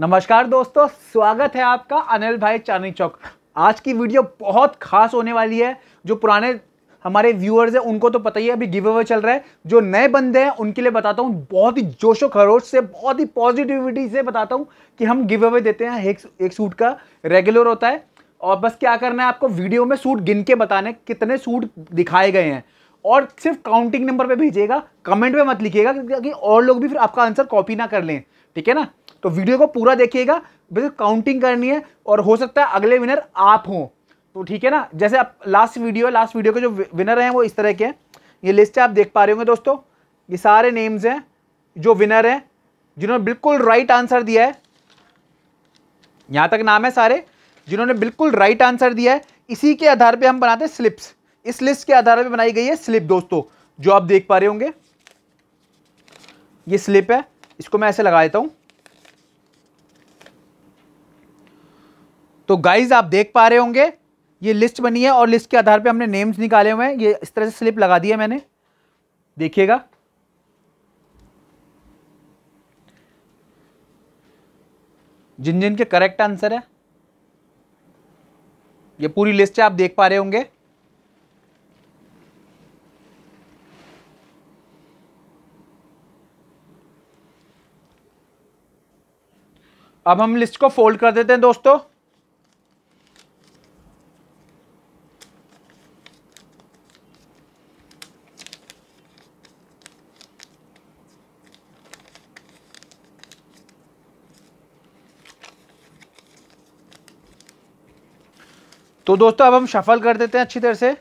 नमस्कार दोस्तों स्वागत है आपका अनिल भाई चांदनी चौक। आज की वीडियो बहुत खास होने वाली है जो पुराने हमारे व्यूअर्स हैं उनको तो पता ही है अभी गिव अवे चल रहा है। जो नए बंदे हैं उनके लिए बताता हूँ बहुत ही जोशो खरोश से बहुत ही पॉजिटिविटी से बताता हूँ कि हम गिव अवे देते हैं एक, एक सूट का। रेगुलर होता है। और बस क्या करना है आपको वीडियो में सूट गिन के बताने कितने सूट दिखाए गए हैं। और सिर्फ़ काउंटिंग नंबर पे भेजिएगा कमेंट में मत लिखिएगा क्योंकि और लोग भी फिर आपका आंसर कॉपी ना कर लें। ठीक है ना? तो वीडियो को पूरा देखिएगा, बिल्कुल काउंटिंग करनी है और हो सकता है अगले विनर आप हों। तो ठीक है ना? जैसे आप लास्ट वीडियो लास्ट वीडियो के जो विनर हैं वो इस तरह के हैं। ये लिस्ट आप देख पा रहे होंगे दोस्तों। ये सारे नेम्स हैं जो विनर हैं, जिन्होंने बिल्कुल राइट आंसर दिया है। यहाँ तक नाम है सारे, जिन्होंने बिल्कुल राइट आंसर दिया है। इसी के आधार पे हम बनाते हैं स्लिप्स इस लिस्ट के आधार पे बनाई गई है स्लिप दोस्तों, जो आप देख पा रहे होंगे। ये स्लिप है, इसको मैं ऐसे लगा देता हूँ। तो गाइज़ आप देख पा रहे होंगे, ये लिस्ट बनी है और लिस्ट के आधार पे हमने नेम्स निकाले हुए हैं। ये इस तरह से स्लिप लगा दिया मैंने। देखिएगा। जिन जिन के करेक्ट आंसर है, ये पूरी लिस्ट है, आप देख पा रहे होंगे। अब हम लिस्ट को फोल्ड कर देते हैं दोस्तों। तो दोस्तों, अब हम शफल कर देते हैं अच्छी तरह से।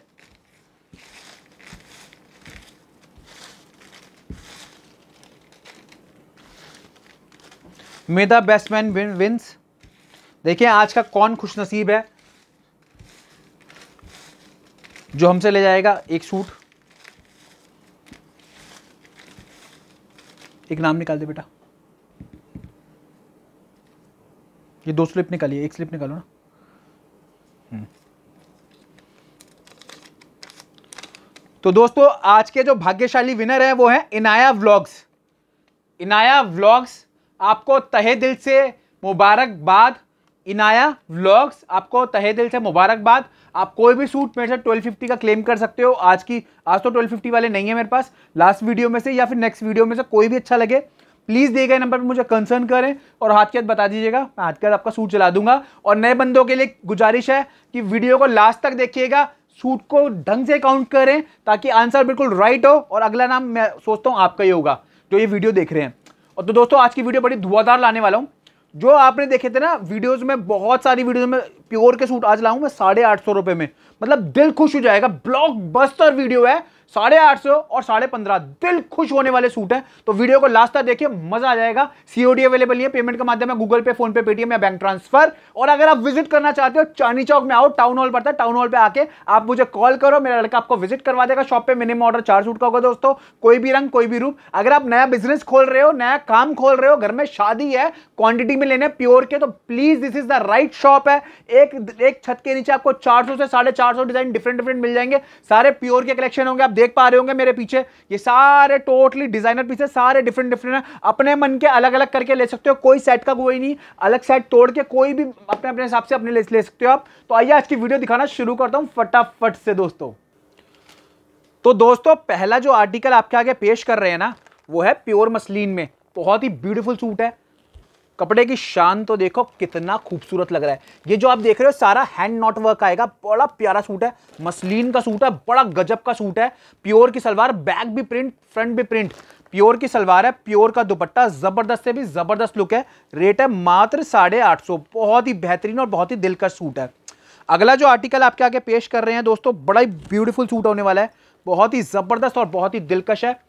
मेदा द बेस्ट मैन विंस देखिए, आज का कौन खुश नसीब है, जो हमसे ले जाएगा एक सूट। एक नाम निकाल दे बेटा। ये दो स्लिप निकालिए, एक स्लिप निकालो ना। तो दोस्तों, आज के जो भाग्यशाली विनर हैं, वो हैं इनाया व्लॉग्स इनाया व्लॉग्स आपको तहे दिल से मुबारकबाद। इनाया व्लॉग्स आपको तहे दिल से मुबारकबाद। आप कोई भी सूट मेरे से 1250 का क्लेम कर सकते हो। आज की, आज तो 1250 वाले नहीं है मेरे पास। लास्ट वीडियो में से या फिर नेक्स्ट वीडियो में से कोई भी अच्छा लगे प्लीज़ दिए गए नंबर पर मुझे कंसर्न करें और हाथ के हाथ बता दीजिएगा। मैं हाथ के हाथ आपका सूट चला दूँगा। और नए बंदों के लिए गुजारिश है कि वीडियो को लास्ट तक देखिएगा। सूट को ढंग से काउंट करें ताकि आंसर बिल्कुल राइट हो और अगला नाम मैं सोचता हूँ आपका ही होगा, जो ये वीडियो देख रहे हैं। और तो दोस्तों, आज की वीडियो बड़ी धुआंधार लाने वाला हूँ। जो आपने देखे थे ना वीडियोस में बहुत सारी वीडियोस में प्योर के सूट आज लाऊं मैं साढ़े आठ सौ रुपए में। मतलब दिल खुश हो जाएगा ब्लॉक बस्तर वीडियो है। साढ़े आठ सौ और साढ़े पंद्रह। दिल खुश होने वाले सूट हैं। तो वीडियो को लास्ट तक देखिए, मज़ा आ जाएगा। सीओडी अवेलेबल है पेमेंट के माध्यम है गूगल पे फ़ोन पे पेटीएम या बैंक ट्रांसफ़र और अगर आप विज़िट करना चाहते हो चांदी चौक में आओ टाउन हॉल पड़ता है टाउन हॉल पे आके आप मुझे कॉल करो, मेरा लड़का आपको विज़िट करवा देगा। शॉप पे मिनिमम ऑर्डर चार सूट का होगा दोस्तों, कोई भी रंग, कोई भी रूप। अगर आप नया बिज़नेस खोल रहे हो, नया काम खोल रहे हो, घर में शादी है क्वांटिटी में लेने प्योर के तो please this is the right shop है। एक एक छत के नीचे आपको चार सौ से साढ़े डिज़ाइन डिफरेंट डिफरेंट मिल जाएँगे। सारे प्योर के कलेक्शन होंगे, आप देख पा रहे होंगे मेरे पीछे ये सारे टोटली डिज़ाइनर पीछे सारे डिफरेंट डिफरेंट है। अपने मन के अलग अलग करके ले सकते हो कोई सेट का कोई नहीं अलग सेट तोड़ के कोई भी अपने अपने हिसाब से अपने ले, ले सकते हो आप। तो आइए आज की वीडियो दिखाना शुरू करता हूँ फटाफट से दोस्तों। तो दोस्तों पहला जो आर्टिकल आपके आगे पेश कर रहे हैं ना वो है प्योर मसलिन में। बहुत ही ब्यूटीफुल सूट है। कपड़े की शान तो देखो कितना खूबसूरत लग रहा है। ये जो आप देख रहे हो, सारा हैंड नॉट वर्क आएगा। बड़ा प्यारा सूट है, मसलिन का सूट है, बड़ा गजब का सूट है। प्योर की सलवार बैक भी प्रिंट फ्रंट भी प्रिंट प्योर की सलवार है, प्योर का दुपट्टा, ज़बरदस्त से भी ज़बरदस्त लुक है। रेट है मात्र साढ़े आठ सौ। बहुत ही बेहतरीन और बहुत ही दिलकश सूट है। अगला जो आर्टिकल आपके आगे पेश कर रहे हैं दोस्तों, बड़ा ही ब्यूटीफुल सूट होने वाला है। बहुत ही ज़बरदस्त और बहुत ही दिलकश है।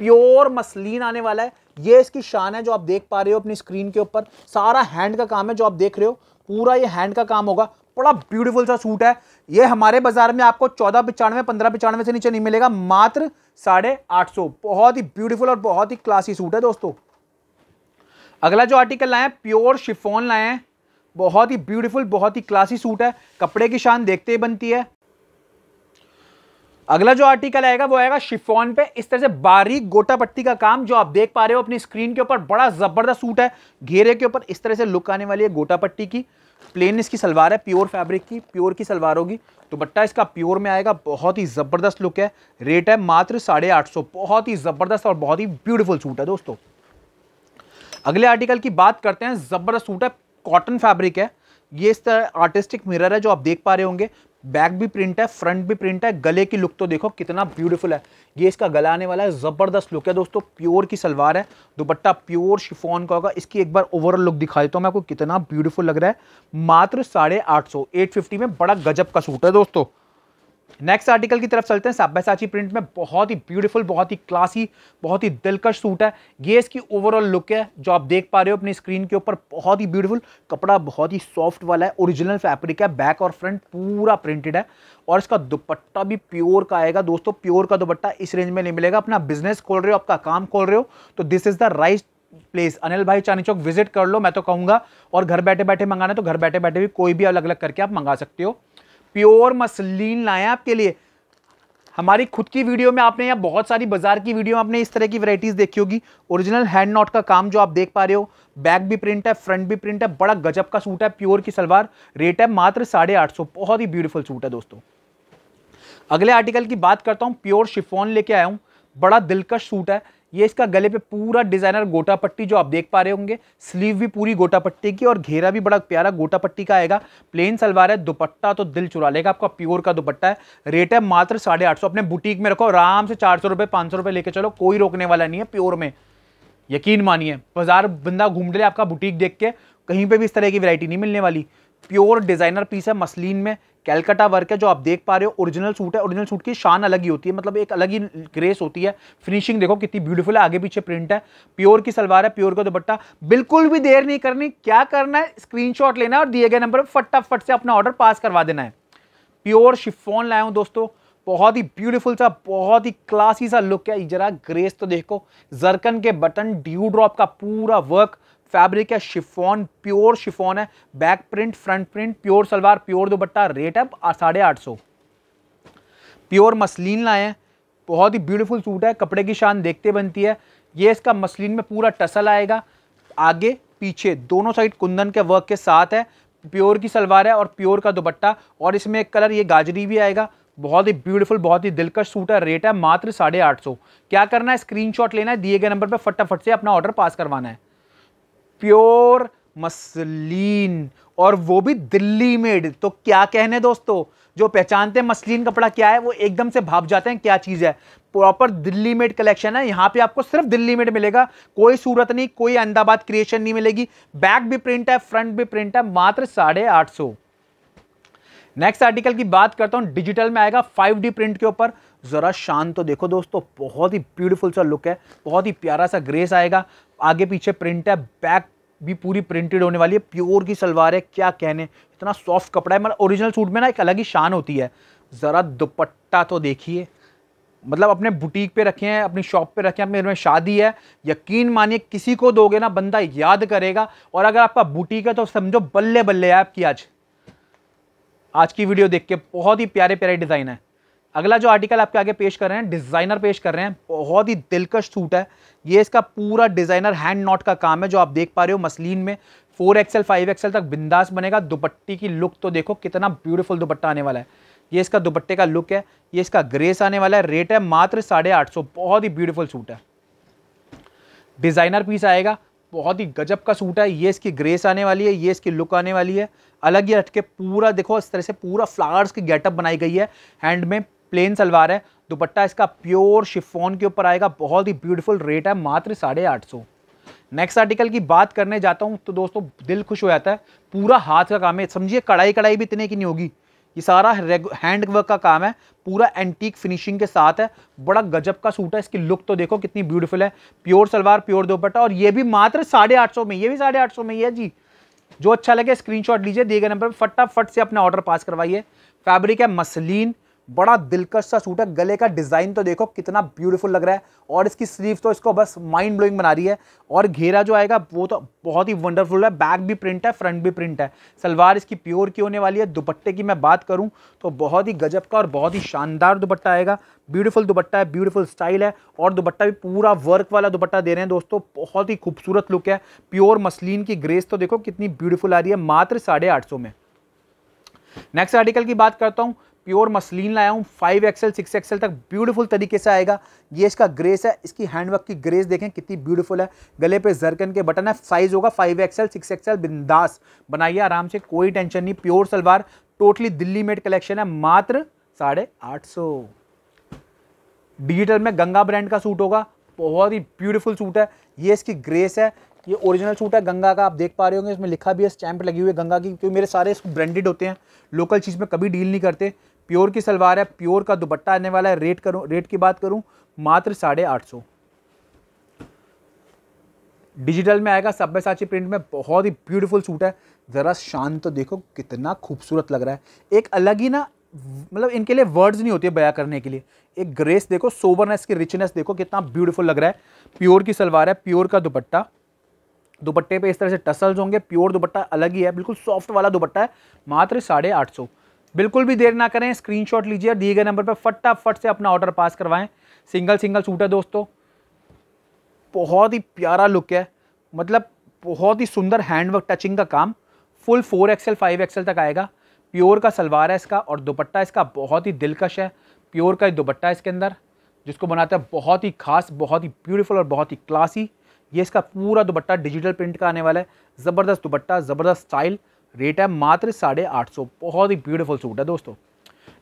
प्योर मसलिन आने वाला है। ये इसकी शान है जो आप देख पा रहे हो अपनी स्क्रीन के ऊपर। सारा हैंड का काम है जो आप देख रहे हो। पूरा ये हैंड का काम होगा। बड़ा ब्यूटीफुल सा सूट है। ये हमारे बाज़ार में आपको चौदह पिचानवे, पंद्रह पिचानवे से नीचे नहीं मिलेगा। मात्र साढ़े आठ सौ। बहुत ही ब्यूटीफुल और बहुत ही क्लासी सूट है दोस्तों। अगला जो आर्टिकल लाए प्योर शिफोन लाए हैं। बहुत ही ब्यूटीफुल, बहुत ही क्लासी सूट है। कपड़े की शान देखते ही बनती है। अगला जो आर्टिकल आएगा वो आएगा शिफॉन पे। इस तरह से बारीक गोटा पट्टी का काम जो आप देख पा रहे हो अपनी स्क्रीन के ऊपर, बड़ा ज़बरदस्त सूट है। घेरे के ऊपर इस तरह से लुक आने वाली है गोटा पट्टी की। प्लेन इसकी सलवार है, प्योर फैब्रिक की, प्योर की सलवार होगी। तो बट्टा इसका प्योर में आएगा, बहुत ही ज़बरदस्त लुक है। रेट है मात्र साढ़े आठ सौ। बहुत ही ज़बरदस्त और बहुत ही ब्यूटीफुल सूट है दोस्तों। अगले आर्टिकल की बात करते हैं, ज़बरदस्त सूट है, कॉटन फैब्रिक है। ये इस तरह आर्टिस्टिक मिरर है जो आप देख पा रहे होंगे। बैक भी प्रिंट है फ्रंट भी प्रिंट है, गले की लुक तो देखो कितना ब्यूटीफुल है। ये इसका गला आने वाला है, ज़बरदस्त लुक है दोस्तों प्योर की सलवार है, दुपट्टा प्योर शिफोन का होगा। इसकी एक बार ओवरऑल लुक दिखा देता हूँ मैं आपको कितना ब्यूटीफुल लग रहा है। मात्र साढ़े आठ सौ एट फिफ्टी में बड़ा गजब का सूट है दोस्तों। नेक्स्ट आर्टिकल की तरफ़ चलते हैं। साची प्रिंट में बहुत ही ब्यूटीफुल बहुत ही क्लासी बहुत ही दिलकश सूट है। ये इसकी ओवरऑल लुक है, जो आप देख पा रहे हो अपनी स्क्रीन के ऊपर। बहुत ही ब्यूटीफुल कपड़ा बहुत ही सॉफ्ट वाला है ओरिजिनल फैब्रिक है बैक और फ्रंट पूरा प्रिंटेड है। और इसका दुपट्टा भी प्योर का आएगा। दोस्तों प्योर का दुपट्टा इस रेंज में नहीं मिलेगा। अपना बिज़नेस खोल रहे हो, आपका काम खोल रहे हो तो this is the right place Anil भाई चांदी चौक विज़िट कर लो, मैं तो कहूँगा। और घर बैठे बैठे मंगाना तो घर बैठे बैठे भी कोई भी अलग अलग करके आप मंगा सकते हो। प्योर मसलिन लाए आपके लिए। हमारी खुद की वीडियो में आपने यहाँ बहुत सारी बाज़ार की वीडियो में आपने इस तरह की वैरायटीज देखी होगी। ओरिजिनल हैंड नॉट का काम जो आप देख पा रहे हो बैक भी प्रिंट है फ्रंट भी प्रिंट है, बड़ा गजब का सूट है प्योर की सलवार। रेट है मात्र साढ़े आठ सौ, बहुत ही ब्यूटीफुल सूट है दोस्तों। अगले आर्टिकल की बात करता हूँ प्योर शिफोन लेके आया हूँ, बड़ा दिलकश सूट है। ये इसका गले पे पूरा डिज़ाइनर गोटा पट्टी जो आप देख पा रहे होंगे, स्लीव भी पूरी गोटा पट्टी की और घेरा भी बड़ा प्यारा गोटा पट्टी का आएगा। प्लेन सलवार है, दुपट्टा तो दिल चुरा लेगा आपका, प्योर का दुपट्टा है। रेट है मात्र साढ़े आठ सौ, अपने बुटीक में रखो, आराम से चार सौ रुपए, पाँच सौ रुपए लेके चलो, कोई रोकने वाला नहीं है, प्योर में। यकीन मानिए, बाज़ार बंदा घूम ले आपका बुटीक देख के, कहीं पर भी इस तरह की वैरायटी नहीं मिलने वाली। प्योर डिज़ाइनर पीस है, मसलिन में कैलकाटा वर्क है, जो आप देख पा रहे हो ओरिजिनल सूट है। ओरिजिनल सूट की शान अलग ही होती है मतलब एक अलग ही ग्रेस होती है। फिनिशिंग देखो कितनी ब्यूटीफुल है, आगे पीछे प्रिंट है। प्योर की सलवार है प्योर का दुपट्टा। बिल्कुल भी देर नहीं करनी। क्या करना है? स्क्रीनशॉट लेना है और दिए गए नंबर पर फटाफट से अपना ऑर्डर पास करवा देना है। प्योर शिफोन लाया हूँ दोस्तों। बहुत ही ब्यूटीफुल सा, बहुत ही क्लासी सा लुक है। जरा ग्रेस तो देखो। जरकन के बटन ड्यू ड्रॉप का पूरा वर्क फैब्रिक है, शिफोन, प्योर शिफोन है back print front print pure salwar pure dupatta rate है साढ़े आठ सौ। प्योर मसलिन लाए हैं, बहुत ही ब्यूटीफुल सूट है, कपड़े की शान देखते बनती है। ये इसका मसलिन में पूरा टसल आएगा, आगे, पीछे, दोनों साइड कुंदन के वर्क के साथ है प्योर की सलवार है और प्योर का दुपट्टा, और इसमें एक कलर ये गाजरी भी आएगा। बहुत ही ब्यूटीफुल बहुत ही दिलकश सूट है रेट है मात्र साढ़े आठ सौ। क्या करना है स्क्रीनशॉट लेना है, दिए गए नंबर पर फटाफट से अपना ऑर्डर पास करवाना है। प्योर मसलिन, और वो भी दिल्ली मेड। तो क्या कहने दोस्तों? जो पहचानते हैं मसलिन कपड़ा क्या है, वो एकदम से भाप जाते हैं, क्या चीज़ है? प्रॉपर दिल्ली मेड कलेक्शन है, यहाँ पे आपको सिर्फ़ दिल्ली मेड मिलेगा, कोई सूरत नहीं, कोई अहमदाबाद क्रिएशन नहीं मिलेगी, बैक भी प्रिंट है फ्रंट भी प्रिंट है, मात्र साढ़े आठ सौ। नेक्स्ट आर्टिकल की बात करता हूँ डिजिटल में आएगा 5D प्रिंट के ऊपर। ज़रा शान तो देखो दोस्तों, बहुत ही ब्यूटीफुल सा लुक है, बहुत ही प्यारा सा ग्रेस आएगा। आगे पीछे प्रिंट है बैक भी पूरी प्रिंटेड होने वाली है प्योर की सलवार है, क्या कहने? इतना सॉफ्ट कपड़ा है मतलब ओरिजिनल सूट में ना एक अलग ही शान होती है। ज़रा दुपट्टा तो देखिए। मतलब अपने बुटीक पे रखे हैं, अपनी शॉप पे रखे हैं मेरे में शादी है, यकीन मानिए किसी को दोगे ना बंदा याद करेगा। और अगर आपका बुटीक है तो समझो बल्ले बल्ले है आपकी आज। आज की वीडियो देख के बहुत ही प्यारे प्यारे डिज़ाइन है। अगला जो आर्टिकल आपके आगे पेश कर रहे हैं डिज़ाइनर पेश कर रहे हैं, बहुत ही दिलकश सूट है। ये इसका पूरा डिज़ाइनर हैंड नॉट का काम है, जो आप देख पा रहे हो मसलिन में। फोर एक्सएल फाइव एक्सएल तक बिंदास बनेगा। दुपट्टी की लुक तो देखो, कितना ब्यूटीफुल दुपट्टा आने वाला है। ये इसका दुपट्टे का लुक है, ये इसका ग्रेस आने वाला है। रेट है मात्र साढ़े आठ सौ। बहुत ही ब्यूटीफुल सूट है। डिज़ाइनर पीस आएगा, बहुत ही गजब का सूट है। ये इसकी ग्रेस आने वाली है, ये इसकी लुक आने वाली है। अलग ही हटके पूरा, देखो, इस तरह से पूरा फ्लावर्स की गेटअप बनाई गई है। हैंड में प्लेन सलवार है, दुपट्टा इसका प्योर शिफोन के ऊपर आएगा, बहुत ही ब्यूटीफुल रेट है, मात्र साढ़े आठ सौ। नेक्स्ट आर्टिकल की बात करने जाता हूँ तो दोस्तों, दिल खुश हो जाता है, पूरा हाथ का काम है। समझिए कढ़ाई कढ़ाई भी इतने की नहीं होगी। ये सारा हैंड वर्क का काम है, पूरा एंटीक फिनिशिंग के साथ है, बड़ा गजब का सूट है, इसकी लुक तो देखो कितनी ब्यूटीफुल है। प्योर सलवार प्योर दोपट्टा, और ये भी मात्र साढ़े आठ सौ में, ये भी साढ़े आठ सौ में ही है जी। जो अच्छा लगे स्क्रीनशॉट लीजिए, दिए गए नंबर पर फटाफट से अपना ऑर्डर पास करवाइए। फैब्रिक है मसलिन बड़ा दिलकश सा सूट है, गले का डिज़ाइन तो देखो कितना ब्यूटीफुल लग रहा है और इसकी स्लीव तो इसको बस माइंड ब्लोइंग बना रही है और घेरा जो आएगा वो तो बहुत ही वंडरफुल है बैक भी प्रिंट है फ्रंट भी प्रिंट है। सलवार इसकी प्योर की होने वाली है, दुपट्टे की मैं बात करूँ तो बहुत ही गजब का और बहुत ही शानदार दुपट्टा आएगा। ब्यूटीफुल दुपट्टा है ब्यूटीफुल स्टाइल है और दुपट्टा भी पूरा वर्क वाला दुपट्टा दे रहे हैं दोस्तों, बहुत ही खूबसूरत लुक है। प्योर मसलिन की ग्रेस तो देखो कितनी ब्यूटीफुल आ रही है, मात्र साढ़े आठ सौ में। नेक्स्ट आर्टिकल की बात करता हूँ प्योर मसलिन लाया हूँ। फाइव एक्सएल सिक्स एक्सएल तक ब्यूटीफुल तरीके से आएगा। ये इसका ग्रेस है। इसकी हैंडवर्क की ग्रेस देखें, कितनी ब्यूटीफुल है। गले पे जरकन के बटन है। साइज़ होगा फाइव एक्सएल सिक्स एक्सएल बिंदास। बनाइए आराम से, कोई टेंशन नहीं। Pure salwar totally Delhi made collection है। मात्र साढ़े आठ सौ। डिजिटल में गंगा ब्रांड का सूट होगा। बहुत ही ब्यूटीफुल सूट है। ये इसकी ग्रेस है। ये ओरिजिनल सूट है गंगा का। आप देख पा रहे होंगे, इसमें लिखा भी है। स्टैंप लगी हुई है गंगा की, क्योंकि मेरे सारे ब्रांडेड होते हैं। लोकल चीज़ में कभी डील नहीं करते। प्योर की सलवार है, प्योर का दुपट्टा आने वाला है। रेट करूँ, रेट की बात करूँ, मात्र साढ़े आठ सौ। डिजिटल में आएगा, सब्बे साची प्रिंट में बहुत ही ब्यूटीफुल सूट है। ज़रा शान तो देखो, कितना खूबसूरत लग रहा है। एक अलग ही ना मतलब इनके लिए वर्ड्स नहीं होती बया करने के लिए। एक ग्रेस देखो सोबरनेस की रिचनेस देखो, कितना ब्यूटीफुल लग रहा है। प्योर की सलवार है प्योर का दुपट्टा। दुपट्टे पे इस तरह से टसल्स होंगे प्योर दुपट्टा अलग ही है, बिल्कुल सॉफ्ट वाला दुपट्टा है, मात्र साढ़े आठ सौ। बिल्कुल भी देर ना करें स्क्रीनशॉट लीजिए दिए गए नंबर पर फटाफट से अपना ऑर्डर पास करवाएँ। सिंगल सिंगल सूट है दोस्तों। बहुत ही प्यारा लुक है। मतलब बहुत ही सुंदर हैंडवर्क टचिंग का काम। Full four XL five XL तक आएगा। प्योर का सलवार है इसका और दुपट्टा इसका बहुत ही दिलकश है। प्योर का दुपट्टा इसके अंदर, जिसको बनाता है बहुत ही खास, बहुत ही ब्यूटीफुल और बहुत ही क्लासी ये इसका पूरा दुपट्टा डिजिटल प्रिंट का आने वाला है। ज़बरदस्त दुपट्टा, ज़बरदस्त स्टाइल रेट है मात्र साढ़े आठ सौ। बहुत ही ब्यूटीफुल सूट है दोस्तों।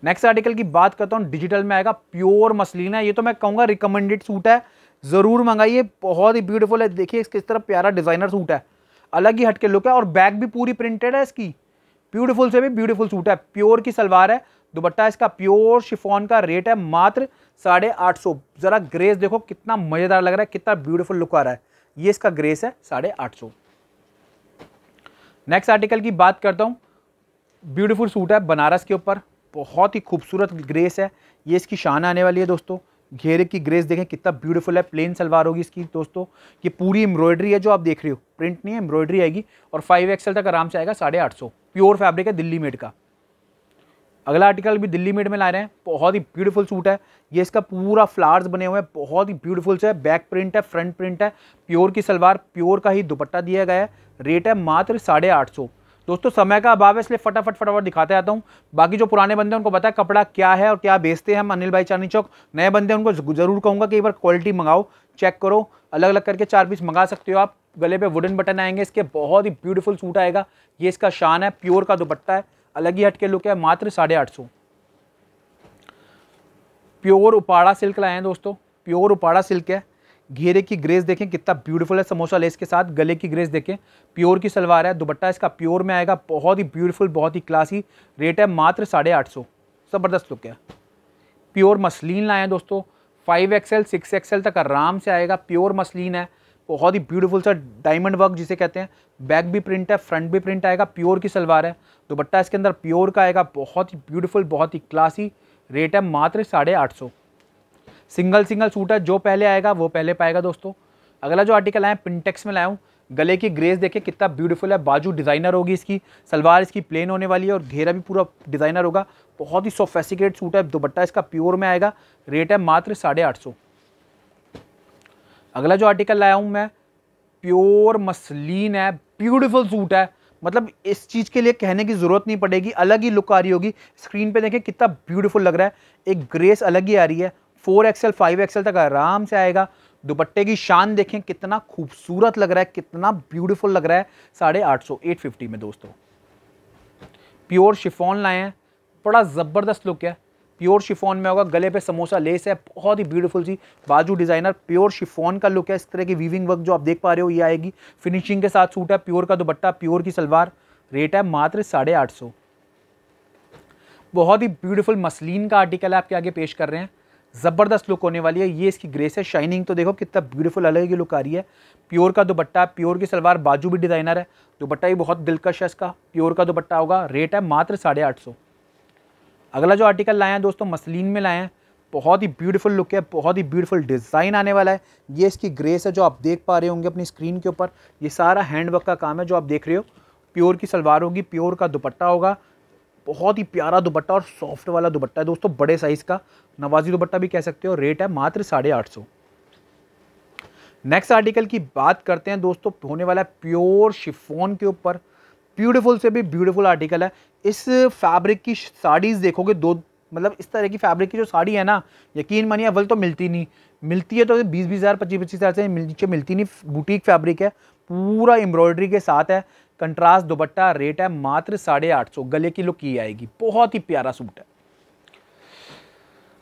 नेक्स्ट आर्टिकल की बात करता हूँ डिजिटल में आएगा प्योर मसलिन है। ये तो मैं कहूँगा रिकमेंडेड सूट है। ज़रूर मंगाइए, बहुत ही ब्यूटीफुल है। देखिए इस किस तरह प्यारा डिज़ाइनर सूट है। अलग ही हटके लुक है और बैग भी पूरी प्रिंटेड है इसकी। ब्यूटीफुल से भी ब्यूटीफुल सूट है। प्योर की सलवार है। दुपट्टा इसका प्योर शिफॉन का रेट है मात्र साढ़े आठ सौ। ज़रा ग्रेस देखो, कितना मज़ेदार लग रहा है, कितना ब्यूटीफुल लुक आ रहा है। ये इसका ग्रेस है साढ़े आठ सौ। नेक्स्ट आर्टिकल की बात करता हूँ। ब्यूटीफुल सूट है, बनारस के ऊपर। बहुत ही खूबसूरत ग्रेस है। ये इसकी शान आने वाली है दोस्तों। घेरे की ग्रेस देखें, कितना ब्यूटीफुल है। प्लेन सलवार होगी इसकी दोस्तों। ये पूरी एम्ब्रॉयडरी है जो आप देख रहे हो। प्रिंट नहीं है एम्ब्रॉयडरी आएगी। और फाइव एक्सएल तक आराम से आएगा, साढ़े आठ सौ। प्योर फैब्रिक है, दिल्ली मेड का। अगला आर्टिकल भी दिल्ली मेड में ला रहे हैं। बहुत ही ब्यूटीफुल सूट है। ये इसका पूरा फ्लावर्स बने हुए हैं। बहुत ही ब्यूटीफुल से बैक प्रिंट है फ्रंट प्रिंट है। प्योर की सलवार प्योर का ही दुपट्टा दिया गया है। रेट है मात्र साढ़े आठ सौ। दोस्तों, समय का अभाव है, इसलिए फटाफट फटाफट दिखाते आता हूँ। बाकी जो पुराने बंदे उनको बताया कपड़ा क्या है और क्या बेचते हैं हम, अनिल भाई चांदी चौक। नए बंदे उनको ज़रूर कहूँगा कि एक बार क्वालिटी मंगाओ चेक करो। अलग अलग करके चार पीस मंगा सकते हो आप। गले पे वुडन बटन आएँगे, इसके बहुत ही ब्यूटीफुल सूट आएगा। ये इसका शान है प्योर का दुपट्टा है। अलग ही हटके लुक है, मात्र साढ़े आठ सौ। प्योर उपाड़ा सिल्क लाए हैं दोस्तों। प्योर उपाड़ा सिल्क है। घेरे की ग्रेस देखें, कितना ब्यूटीफुल है समोसा लेस के साथ, गले की ग्रेस देखें, प्योर की सलवार है, दुपट्टा इसका प्योर में आएगा, बहुत ही ब्यूटीफुल बहुत ही क्लासी रेट है मात्र साढ़े आठ सौ। ज़बरदस्त लुक है। प्योर मसलिन लाए हैं दोस्तों फाइव एक्सएल सिक्स एक्सएल तक आराम से आएगा प्योर मसलिन है, बहुत ही ब्यूटीफुल सा डायमंड वर्क जिसे कहते हैं बैक भी प्रिंट है फ्रंट भी प्रिंट आएगा प्योर की सलवार है, दुपट्टा इसके अंदर प्योर का आएगा, बहुत ही ब्यूटीफुल बहुत ही क्लासी रेट है मात्र साढ़े आठ सौ। सिंगल सिंगल सूट है जो पहले आएगा, वो पहले पाएगा दोस्तों। अगला जो आर्टिकल आया पिंटेक्स में लाया हूँ। गले की ग्रेस देखिए कितना ब्यूटीफुल है। बाजू डिज़ाइनर होगी इसकी, सलवार इसकी प्लेन होने वाली है और घेरा भी पूरा डिज़ाइनर होगा। बहुत ही सोफेसिकेट सूट है, दुपट्टा इसका प्योर में आएगा। रेट है मात्र साढ़े आठ सौ। अगला जो आर्टिकल लाया हूँ मैं प्योर मसलिन है ब्यूटीफुल सूट है। मतलब इस चीज़ के लिए कहने की ज़रूरत नहीं पड़ेगी, अलग ही लुक आ रही होगी। स्क्रीन पे देखें, कितना ब्यूटीफुल लग रहा है। एक ग्रेस अलग ही आ रही है। फोर एक्सएल फाइव एक्सएल तक आराम से आएगा। दुपट्टे की शान देखें, कितना खूबसूरत लग रहा है, कितना ब्यूटीफुल लग रहा है, साढ़े आठ सौ, एट फिफ्टी में दोस्तों। प्योर शिफॉन लाए हैं, बड़ा ज़बरदस्त लुक है। प्योर शिफॉन में होगा, गले पे समोसा लेस है, बहुत ही ब्यूटीफुल सी बाजू डिज़ाइनर, प्योर शिफॉन का लुक है। इस तरह की वीविंग वर्क जो आप देख पा रहे हो, ये आएगी। फिनिशिंग के साथ सूट है, प्योर का दुपट्टा, प्योर की सलवार। रेट है मात्र साढ़े आठ सौ। बहुत ही ब्यूटीफुल मसलिन का आर्टिकल है, आपके आगे पेश कर रहे हैं। ज़बरदस्त लुक होने वाली है। ये इसकी ग्रेस है। शाइनिंग तो देखो कितना ब्यूटीफुल अलग ही लुक आ रही है। प्योर का दुपट्टा प्योर की सलवार, बाजू भी डिज़ाइनर है। दुपट्टा भी बहुत दिलकश है इसका। प्योर का दुपट्टा होगा। रेट है मात्र साढ़े आठ सौ। अगला जो आर्टिकल लाए हैं दोस्तों, मसलिन में लाए हैं। बहुत ही ब्यूटीफुल लुक है, बहुत ही ब्यूटीफुल डिज़ाइन आने वाला है। ये इसकी ग्रेस है जो आप देख पा रहे होंगे अपनी स्क्रीन के ऊपर। ये सारा हैंडवर्क का काम है जो आप देख रहे हो। प्योर की सलवार होगी प्योर का दुपट्टा होगा। बहुत ही प्यारा दुपट्टा और सॉफ्ट वाला दुपट्टा है दोस्तों, बड़े साइज़ का। नवाजी दुपट्टा भी कह सकते हो रेट है मात्र साढ़े आठ सौ। नेक्स्ट आर्टिकल की बात करते हैं दोस्तों, होने वाला है प्योर शिफोन के ऊपर। ब्यूटीफुल से भी ब्यूटीफुल आर्टिकल है। इस फैब्रिक की साड़ीज़ देखोगे, दो मतलब इस तरह की फैब्रिक की जो साड़ी है ना, यकीन मानिए, अव्वल तो मिलती नहीं। मिलती है तो बीस बीस हज़ार, पच्चीस पच्चीस हज़ार से नीचे मिलती नहीं। बुटीक फैब्रिक है, पूरा एम्ब्रॉयडरी के साथ है। कंट्रास्ट दुपट्टा रेट है मात्र साढ़े आठ सौ। गले की लुक की आएगी। बहुत ही प्यारा सूट है।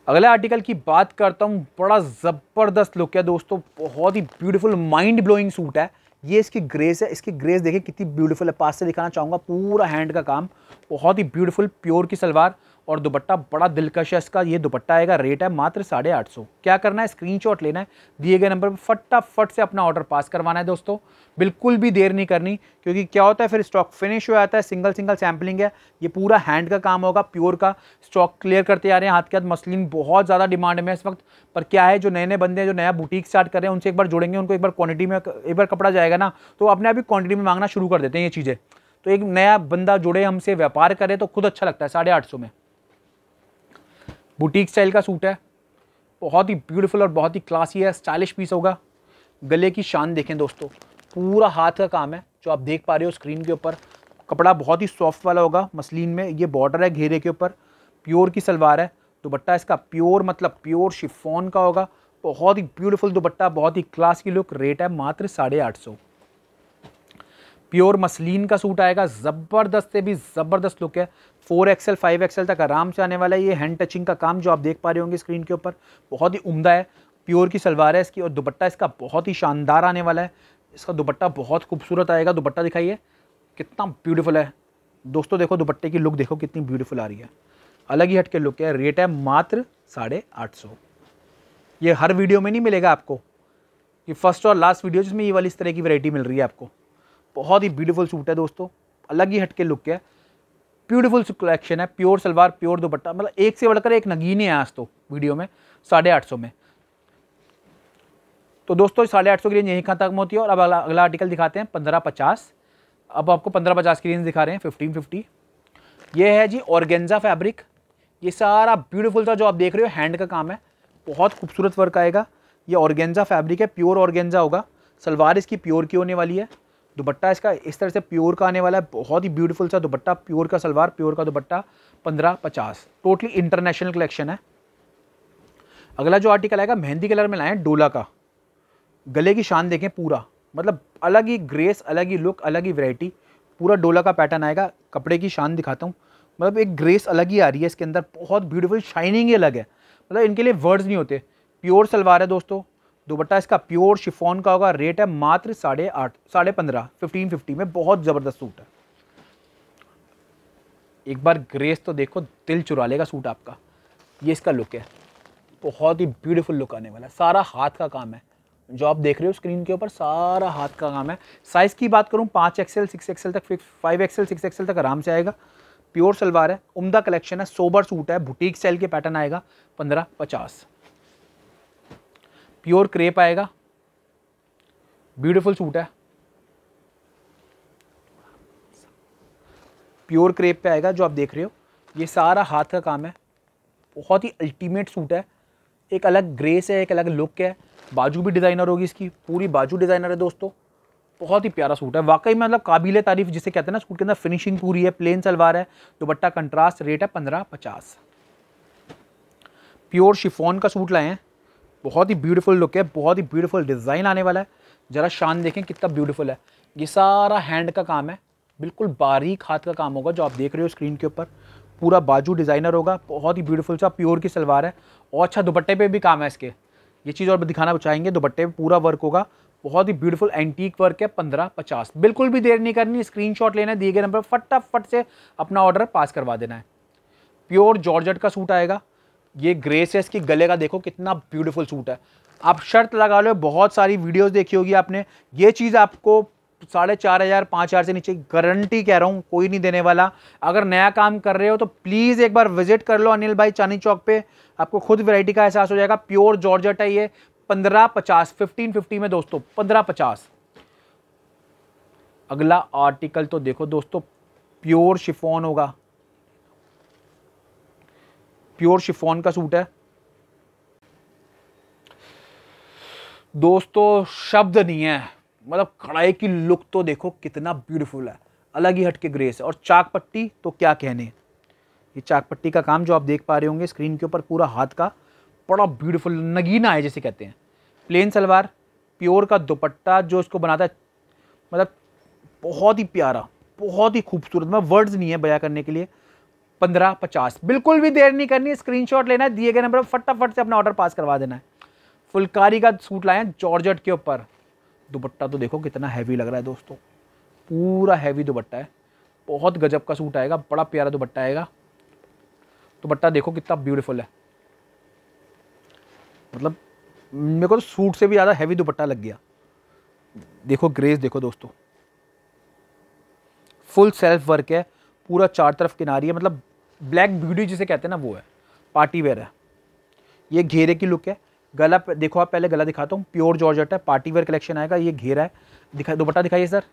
अगले आर्टिकल की बात करता हूँ। बड़ा ज़बरदस्त लुक है दोस्तों। बहुत ही ब्यूटीफुल माइंड ब्लोइंग सूट है। ये इसकी ग्रेस है। इसकी ग्रेस देखिए कितनी ब्यूटीफुल है। पास से दिखाना चाहूँगा पूरा हैंड का काम। बहुत ही ब्यूटीफुल प्योर की सलवार। और दुपट्टा बड़ा दिलकश है, इसका ये दुपट्टा आएगा रेट है मात्र साढ़े आठ सौ। क्या करना है? स्क्रीनशॉट लेना है, दिए गए नंबर पर फटाफट से अपना ऑर्डर पास करवाना है दोस्तों। बिल्कुल भी देर नहीं करनी, क्योंकि क्या होता है, फिर स्टॉक फिनिश हो जाता है सिंगल सिंगल सैम्पलिंग है, ये पूरा हैंड का काम होगा प्योर का। स्टॉक क्लियर करते आ रहे हैं, हाथ के हाथ, मसलिन बहुत ज़्यादा डिमांड में इस वक्त, पर क्या है, जो नए नए बंदे हैं, जो नया बुटीक स्टार्ट कर रहे हैं, उनसे एक बार जोड़ेंगे, उनको एक बार क्वांटिटी में, एक बार कपड़ा जाएगा ना तो अपने आप ही क्वांटिटी में मांगना शुरू कर देते हैं ये चीज़ें। तो एक नया बंदा जुड़े, हमसे व्यापार करे तो खुद अच्छा लगता है, साढ़े आठ सौ में। बुटीक स्टाइल का सूट है। बहुत ही ब्यूटीफुल और बहुत ही क्लासी है स्टाइलिश पीस होगा। गले की शान देखें दोस्तों। पूरा हाथ का काम है, जो आप देख पा रहे हो स्क्रीन के ऊपर। कपड़ा बहुत ही सॉफ्ट वाला होगा, मसलिन में। ये बॉर्डर है घेरे के ऊपर। प्योर की सलवार है। दुपट्टा इसका प्योर मतलब प्योर शिफोन का होगा। बहुत ही ब्यूटीफुल दुपट्टा, बहुत ही क्लास की लुक रेट है मात्र साढ़े आठ सौ। प्योर मसलिन का सूट आएगा। ज़बरदस्त से भी ज़बरदस्त लुक है। फोर एक्सएल फाइव एक्सएल तक आराम से आने वाला है। ये हैंड टचिंग का काम जो आप देख पा रहे होंगे स्क्रीन के ऊपर, बहुत ही उम्दा है। प्योर की सलवार है इसकी और दुपट्टा इसका बहुत ही शानदार आने वाला है। इसका दुपट्टा बहुत खूबसूरत आएगा। दुपट्टा दिखाइए, कितना ब्यूटीफुल है। दोस्तों, देखो दुपट्टे की लुक देखो कितनी ब्यूटीफुल आ रही है। अलग ही हटके लुक है। रेट है मात्र साढ़े आठ सौ। ये हर वीडियो में नहीं मिलेगा आपको। ये फ़र्स्ट और लास्ट वीडियो जिसमें ये वाली इस तरह की वैरायटी मिल रही है आपको। बहुत ही ब्यूटीफुल सूट है दोस्तों। अलग ही हटके लुक है। ब्यूटीफुल कलेक्शन है, प्योर सलवार, प्योर दुपट्टा। मतलब एक से बढ़कर एक नगीन है आज तो वीडियो में, साढ़े आठ सौ में। तो दोस्तों, साढ़े आठ सौ की रेंज यहीं खत्म होती है और अब अगला अगला आर्टिकल दिखाते हैं, पंद्रह पचास। अब आपको पंद्रह पचास की रेंज दिखा रहे हैं फिफ्टीन फिफ्टी ये है जी ऑर्गेन्जा फैब्रिक। ये सारा ब्यूटीफुल सा जो आप देख रहे हो हैंड का काम है। बहुत खूबसूरत वर्क आएगा। ये ऑर्गेन्जा फैब्रिक है प्योर ऑर्गेन्जा होगा। सलवार इसकी प्योर की होने वाली है। दुपट्टा इसका इस तरह से प्योर का आने वाला है, बहुत ही ब्यूटीफुल सा दुपट्टा, प्योर का सलवार, प्योर का दुपट्टा, पंद्रह पचास। टोटली इंटरनेशनल कलेक्शन है। अगला जो आर्टिकल आएगा, मेहंदी कलर में लाए, डोला का। गले की शान देखें पूरा। मतलब अलग ही ग्रेस अलग ही लुक अलग ही वैरायटी पूरा डोला का पैटर्न आएगा, कपड़े की शान दिखाता हूँ। मतलब एक ग्रेस अलग ही आ रही है इसके अंदर, बहुत ब्यूटीफुल शाइनिंग ही अलग है। मतलब इनके लिए वर्ड्स नहीं होते। प्योर सलवार है दोस्तों। दुपट्टा इसका प्योर शिफोन का होगा, रेट है मात्र साढ़े आठ, साढ़े पंद्रह फिफ्टीन फिफ्टी में बहुत ज़बरदस्त सूट है। एक बार ग्रेस तो देखो, दिल चुरा लेगा सूट आपका। ये इसका लुक है। बहुत ही ब्यूटीफुल लुक आने वाला है। सारा हाथ का काम है। जो आप देख रहे हो स्क्रीन के ऊपर, सारा हाथ का काम है। साइज़ की बात करूँ, पाँच एक्सएल सिक्स एक्सएल तक फाइव एक्सएल सिक्स एक्सएल तक आराम से आएगा। प्योर सलवार है, उम्दा कलेक्शन है सोबर सूट है बुटीक स्टाइल के पैटर्न आएगा, पंद्रह, पचास। प्योर क्रेप आएगा। ब्यूटीफुल सूट है। प्योर क्रेप पे आएगा, जो आप देख रहे हो। ये सारा हाथ का काम है। बहुत ही अल्टीमेट सूट है। एक अलग ग्रेस है, एक अलग लुक है। बाजू भी डिज़ाइनर होगी इसकी। पूरी बाजू डिज़ाइनर है दोस्तों। बहुत ही प्यारा सूट है। वाकई में मतलब काबिल तारीफ़, जिसे कहते हैं ना, सूट के अंदर फिनिशिंग पूरी है प्लेन सलवार है। दुपट्टा कंट्रास्ट रेट है पंद्रह पचास। प्योर शिफोन का सूट लाए हैं। बहुत ही ब्यूटीफुल लुक है, बहुत ही ब्यूटीफुल डिज़ाइन आने वाला है। ज़रा शान देखें कितना ब्यूटीफुल है। ये सारा हैंड का काम है, बिल्कुल बारीक हाथ का काम होगा जो आप देख रहे हो स्क्रीन के ऊपर। पूरा बाजू डिज़ाइनर होगा, बहुत ही ब्यूटीफुल सा प्योर की सलवार है। और अच्छा दुपट्टे पे भी काम है इसके। ये चीज़ और दिखाना चाहेंगे, दुपट्टे पे पूरा वर्क होगा। बहुत ही ब्यूटीफुल एंटीक वर्क है, पंद्रह पचास। बिल्कुल भी देर नहीं करनी स्क्रीनशॉट लेना है, दिए गए नंबर फटाफट से अपना ऑर्डर पास करवा देना है। प्योर जॉर्जट का सूट आएगा। ये ग्रेस है इसकी गले का देखो कितना ब्यूटीफुल सूट है। आप शर्त लगा लो, बहुत सारी वीडियोस देखी होगी आपने। ये चीज़ आपको साढ़े चार हज़ार, पाँच हज़ार से नीचे गारंटी कह रहा हूँ, कोई नहीं देने वाला। अगर नया काम कर रहे हो तो प्लीज़ एक बार विज़िट कर लो अनिल भाई चांदी चौक पे। आपको खुद वैरायटी का एहसास हो जाएगा। प्योर जॉर्जट है ये। पंद्रह पचास फिफ्टीन फिफ्टी में दोस्तों, पंद्रह पचास। अगला आर्टिकल तो देखो दोस्तों प्योर शिफोन होगा। प्योर शिफोन का सूट है। दोस्तों, शब्द नहीं है। मतलब कढ़ाई की लुक तो देखो कितना ब्यूटीफुल है। अलग ही हटके ग्रेस है। और चाक पट्टी तो क्या कहने? ये चाक पट्टी का काम जो आप देख पा रहे होंगे स्क्रीन के ऊपर पूरा हाथ का बड़ा ब्यूटीफुल नगीना है जैसे कहते हैं। प्लेन सलवार प्योर का दुपट्टा जो इसको बनाता है मतलब बहुत ही प्यारा, बहुत ही खूबसूरत। मतलब वर्ड्स नहीं है बया करने के लिए। पंद्रह पचास। बिल्कुल भी देर नहीं करनी स्क्रीनशॉट लेना है, दिए गए नंबर पर फटाफट से अपना ऑर्डर पास करवा देना है। फुलकारी का सूट लाए हैं जॉर्जट के ऊपर। दुपट्टा तो देखो कितना हैवी लग रहा है दोस्तों। पूरा हैवी दुपट्टा है। बहुत गजब का सूट आएगा, बड़ा प्यारा दुपट्टा आएगा। दुपट्टा देखो कितना ब्यूटीफुल है। मतलब मेरे को तो सूट से भी ज़्यादा हैवी दुपट्टा लग गया। देखो ग्रेस देखो दोस्तों। फुल सेल्फ वर्क है, पूरा चार तरफ़ किनारी है मतलब ब्लैक ब्यूटी जिसे कहते हैं ना, वो है, पार्टी वेयर है। ये घेरे की लुक है। गला देखो आप पहले गला दिखाता हूँ, प्योर जॉर्जट है पार्टी वेयर कलेक्शन आएगा, ये घेरा है। दिखा दुपट्टा दिखाइए सर।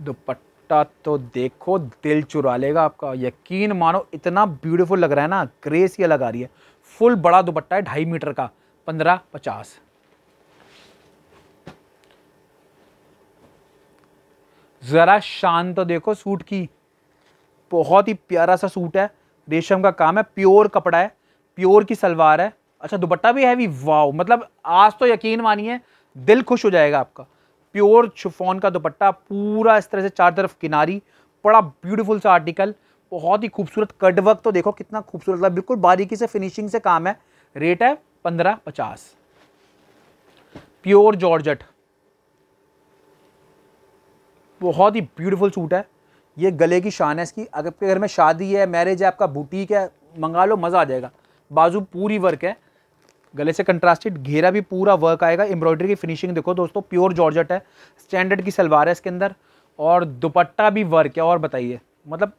दुपट्टा तो देखो, दिल चुरा लेगा आपका। यकीन मानो, इतना ब्यूटीफुल लग रहा है ना ग्रेस ये लगा रही है। फुल बड़ा दुपट्टा है, ढाई मीटर का, पंद्रह पचास। ज़रा शान तो देखो सूट की। बहुत ही प्यारा सा सूट है। रेशम का काम है, प्योर कपड़ा है, प्योर की सलवार है। अच्छा दुपट्टा भी हैवी वाओ मतलब आज तो यकीन मानिए, दिल खुश हो जाएगा आपका। प्योर शिफोन का दुपट्टा, पूरा इस तरह से चार तरफ़ किनारी, बड़ा ब्यूटीफुल सा आर्टिकल बहुत ही खूबसूरत। कट वर्क तो देखो कितना खूबसूरत लगा, बिल्कुल बारीकी से फिनिशिंग से काम है। रेट है पंद्रह पचास। प्योर जॉर्जट बहुत ही ब्यूटीफुल सूट है। ये गले की शान है इसकी। अगर आपके घर में शादी है मैरिज है, आपका बुटीक है, मंगा लो, मज़ा आ जाएगा। बाजू पूरी वर्क है। गले से कंट्रास्टेड घेरा भी पूरा वर्क आएगा। एम्ब्रॉयडरी की फिनिशिंग देखो दोस्तों प्योर जॉर्जट है। स्टैंडर्ड की सलवार है इसके अंदर। और दुपट्टा भी वर्क है, और बताइए। मतलब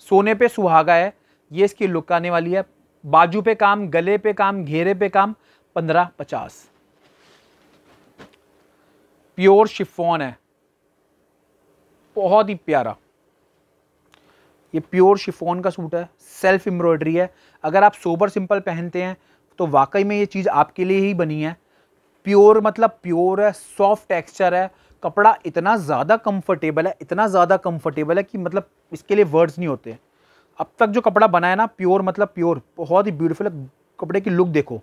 सोने पे सुहागा है। ये इसकी लुक आने वाली है। बाजू पे काम, गले पे काम, घेरे पे काम, पंद्रह पचास। प्योर शिफोन है। बहुत ही प्यारा। ये प्योर शिफोन का सूट है सेल्फ एम्ब्रॉयडरी है। अगर आप सोबर सिंपल पहनते हैं तो वाकई में ये चीज़ आपके लिए ही बनी है। प्योर मतलब प्योर है सॉफ्ट टेक्सचर है। कपड़ा इतना ज़्यादा कंफर्टेबल है, इतना ज़्यादा कंफर्टेबल है कि मतलब इसके लिए वर्ड्स नहीं होते। अब तक जो कपड़ा बना है ना, प्योर मतलब प्योर, बहुत ही ब्यूटीफुल है। कपड़े की लुक देखो,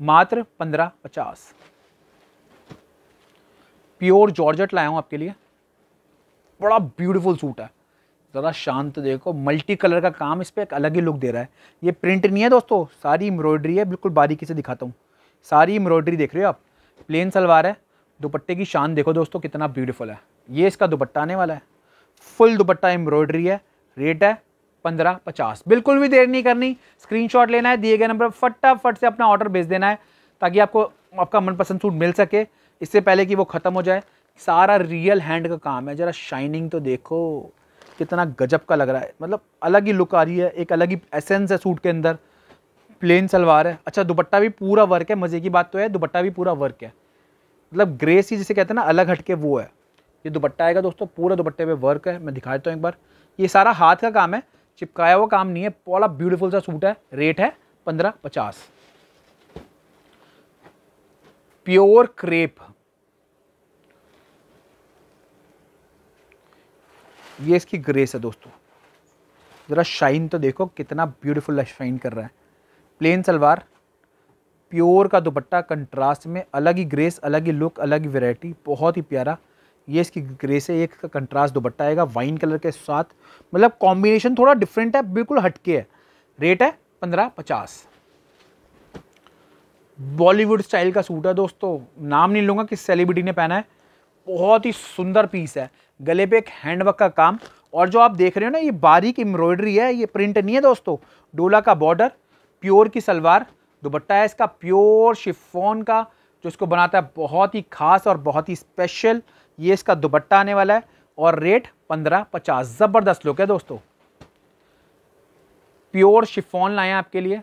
मात्र पंद्रह पचास। प्योर जॉर्जेट लाया हूँ आपके लिए। बड़ा ब्यूटीफुल सूट है। ज़रा शांत देखो। मल्टी कलर का काम इस पर एक अलग ही लुक दे रहा है। ये प्रिंट नहीं है दोस्तों। सारी एम्ब्रॉयडरी है, बिल्कुल बारीकी से दिखाता हूँ। सारी एम्ब्रॉयडरी देख रहे हो आप? प्लेन सलवार है। दुपट्टे की शान देखो दोस्तों, कितना ब्यूटीफुल है। ये इसका दुपट्टा आने वाला है। फुल दुपट्टा एम्ब्रॉयडरी है। रेट है पंद्रह पचास। बिल्कुल भी देर नहीं करनी। स्क्रीनशॉट लेना है, दिए गए नंबर फटाफट से अपना ऑर्डर भेज देना है, ताकि आपको, आपका मनपसंद सूट मिल सके। इससे पहले कि वो ख़त्म हो जाए, सारा रियल हैंड का काम है। ज़रा शाइनिंग तो देखो। कितना गजब का लग रहा है। मतलब अलग ही लुक आ रही है, एक अलग ही एसेंस है सूट के अंदर। प्लेन सलवार है। अच्छा दुपट्टा भी पूरा वर्क है, मज़े की बात तो है, दुपट्टा भी पूरा वर्क है। मतलब ग्रेस ही जिसे कहते हैं ना, अलग हटके वो है। ये दुपट्टा आएगा दोस्तों, पूरा दुपट्टे पे वर्क है, मैं दिखा देता हूँ एक बार। ये सारा हाथ का काम है, चिपकाया हुआ काम नहीं है, बड़ा ब्यूटीफुल सा सूट है रेट है पंद्रह पचास। प्योर क्रेप ये इसकी ग्रेस है दोस्तों। ज़रा शाइन तो देखो कितना ब्यूटीफुल शाइन कर रहा है। प्लेन सलवार प्योर का दुपट्टा कंट्रास्ट में अलग ही ग्रेस अलग ही लुक अलग ही वेराइटी बहुत ही प्यारा। ये इसकी ग्रेस है, एक का कंट्रास्ट दुपट्टा आएगा वाइन कलर के साथ। मतलब कॉम्बिनेशन थोड़ा डिफरेंट है, बिल्कुल हटके है। रेट है पंद्रह, पचास। बॉलीवुड स्टाइल का सूट है दोस्तों। नाम नहीं लूँगा किस सेलिब्रिटी ने पहना है। बहुत ही सुंदर पीस है। गले पे एक हैंडवर्क का काम। और जो आप देख रहे हो ना, ये बारीक एम्ब्रॉयडरी है, ये प्रिंट नहीं है दोस्तों। डोला का बॉर्डर, प्योर की सलवार, दुपट्टा है इसका, प्योर शिफोन का, जो इसको बनाता है बहुत ही खास और बहुत ही स्पेशल। ये इसका दुपट्टा आने वाला है और रेट पंद्रह पचास, ज़बरदस्त लुक है दोस्तों। प्योर शिफॉन लाए आपके लिए।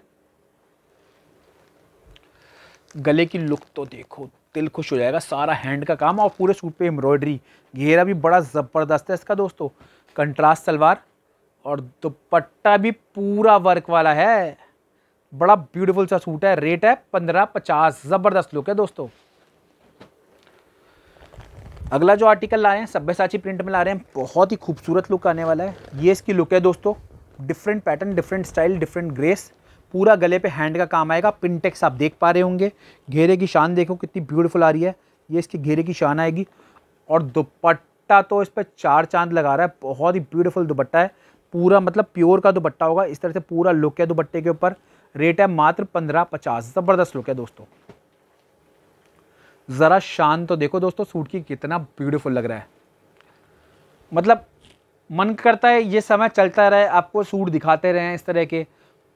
गले की लुक तो देखो। दिल खुश हो जाएगा, सारा हैंड का काम और पूरे सूट पे एम्ब्रॉयडरी घेरा भी बड़ा ज़बरदस्त है इसका दोस्तों। कंट्रास्ट सलवार और दुपट्टा भी पूरा वर्क वाला है। बड़ा ब्यूटीफुल सा सूट है रेट है पंद्रह पचास। ज़बरदस्त लुक है दोस्तों। अगला जो आर्टिकल ला रहे हैं, सभ्यसाची प्रिंट में ला रहे हैं, बहुत ही खूबसूरत लुक आने वाला है। ये इसकी लुक है दोस्तों। Different pattern different style different grace पूरा गले पे हैंड का काम आएगा। पिनटेक्स आप देख पा रहे होंगे। घेरे की शान देखो कितनी ब्यूटीफुल आ रही है। ये इसकी घेरे की शान आएगी। और दुपट्टा तो इस पर चार चाँद लगा रहा है। बहुत ही ब्यूटीफुल दुपट्टा है। पूरा मतलब प्योर का दुपट्टा होगा। इस तरह से पूरा लुक है दुपट्टे के ऊपर। रेट है मात्र पंद्रह पचास। ज़बरदस्त लुक है दोस्तों। ज़रा शान तो देखो दोस्तों, सूट की कितना ब्यूटीफुल लग रहा है। मतलब मन करता है, ये समय चलता रहे, आपको सूट दिखाते रहे इस तरह के।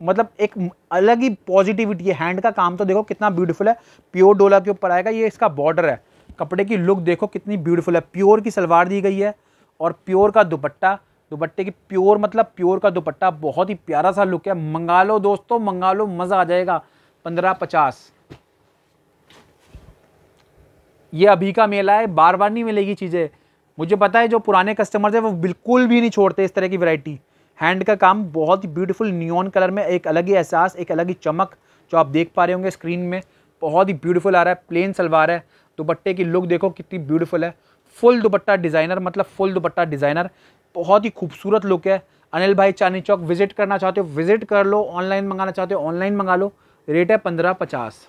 मतलब एक अलग ही पॉजिटिविटी है। हैंड का काम तो देखो कितना ब्यूटीफुल है। प्योर डोला के ऊपर आएगा, ये इसका बॉर्डर है। कपड़े की लुक देखो कितनी ब्यूटीफुल है। प्योर की सलवार दी गई है और प्योर का दुपट्टा, दुपट्टे की प्योर मतलब प्योर का दुपट्टा बहुत ही प्यारा सा लुक है। मंगा लो दोस्तों मंगा लो मज़ा आ जाएगा। पंद्रह पचास। ये अभी का मेला है, बार बार नहीं मिलेगी चीज़ें। मुझे पता है जो पुराने कस्टमर्स हैं वो बिल्कुल भी नहीं छोड़ते इस तरह की वैरायटी हैंड का काम बहुत ही ब्यूटीफुल नियॉन कलर में एक अलग ही एहसास, एक अलग ही चमक जो आप देख पा रहे होंगे स्क्रीन में। बहुत ही ब्यूटीफुल आ रहा है प्लेन सलवार है। दुपट्टे की लुक देखो कितनी ब्यूटीफुल है। फुल दुपट्टा डिज़ाइनर मतलब फुल दुपट्टा डिज़ाइनर बहुत ही खूबसूरत लुक है। अनिल भाई चांदी चौक विज़िट करना चाहते हो विज़िट कर लो। ऑनलाइन मंगाना चाहते हो ऑनलाइन मंगा लो। रेट है पंद्रह पचास।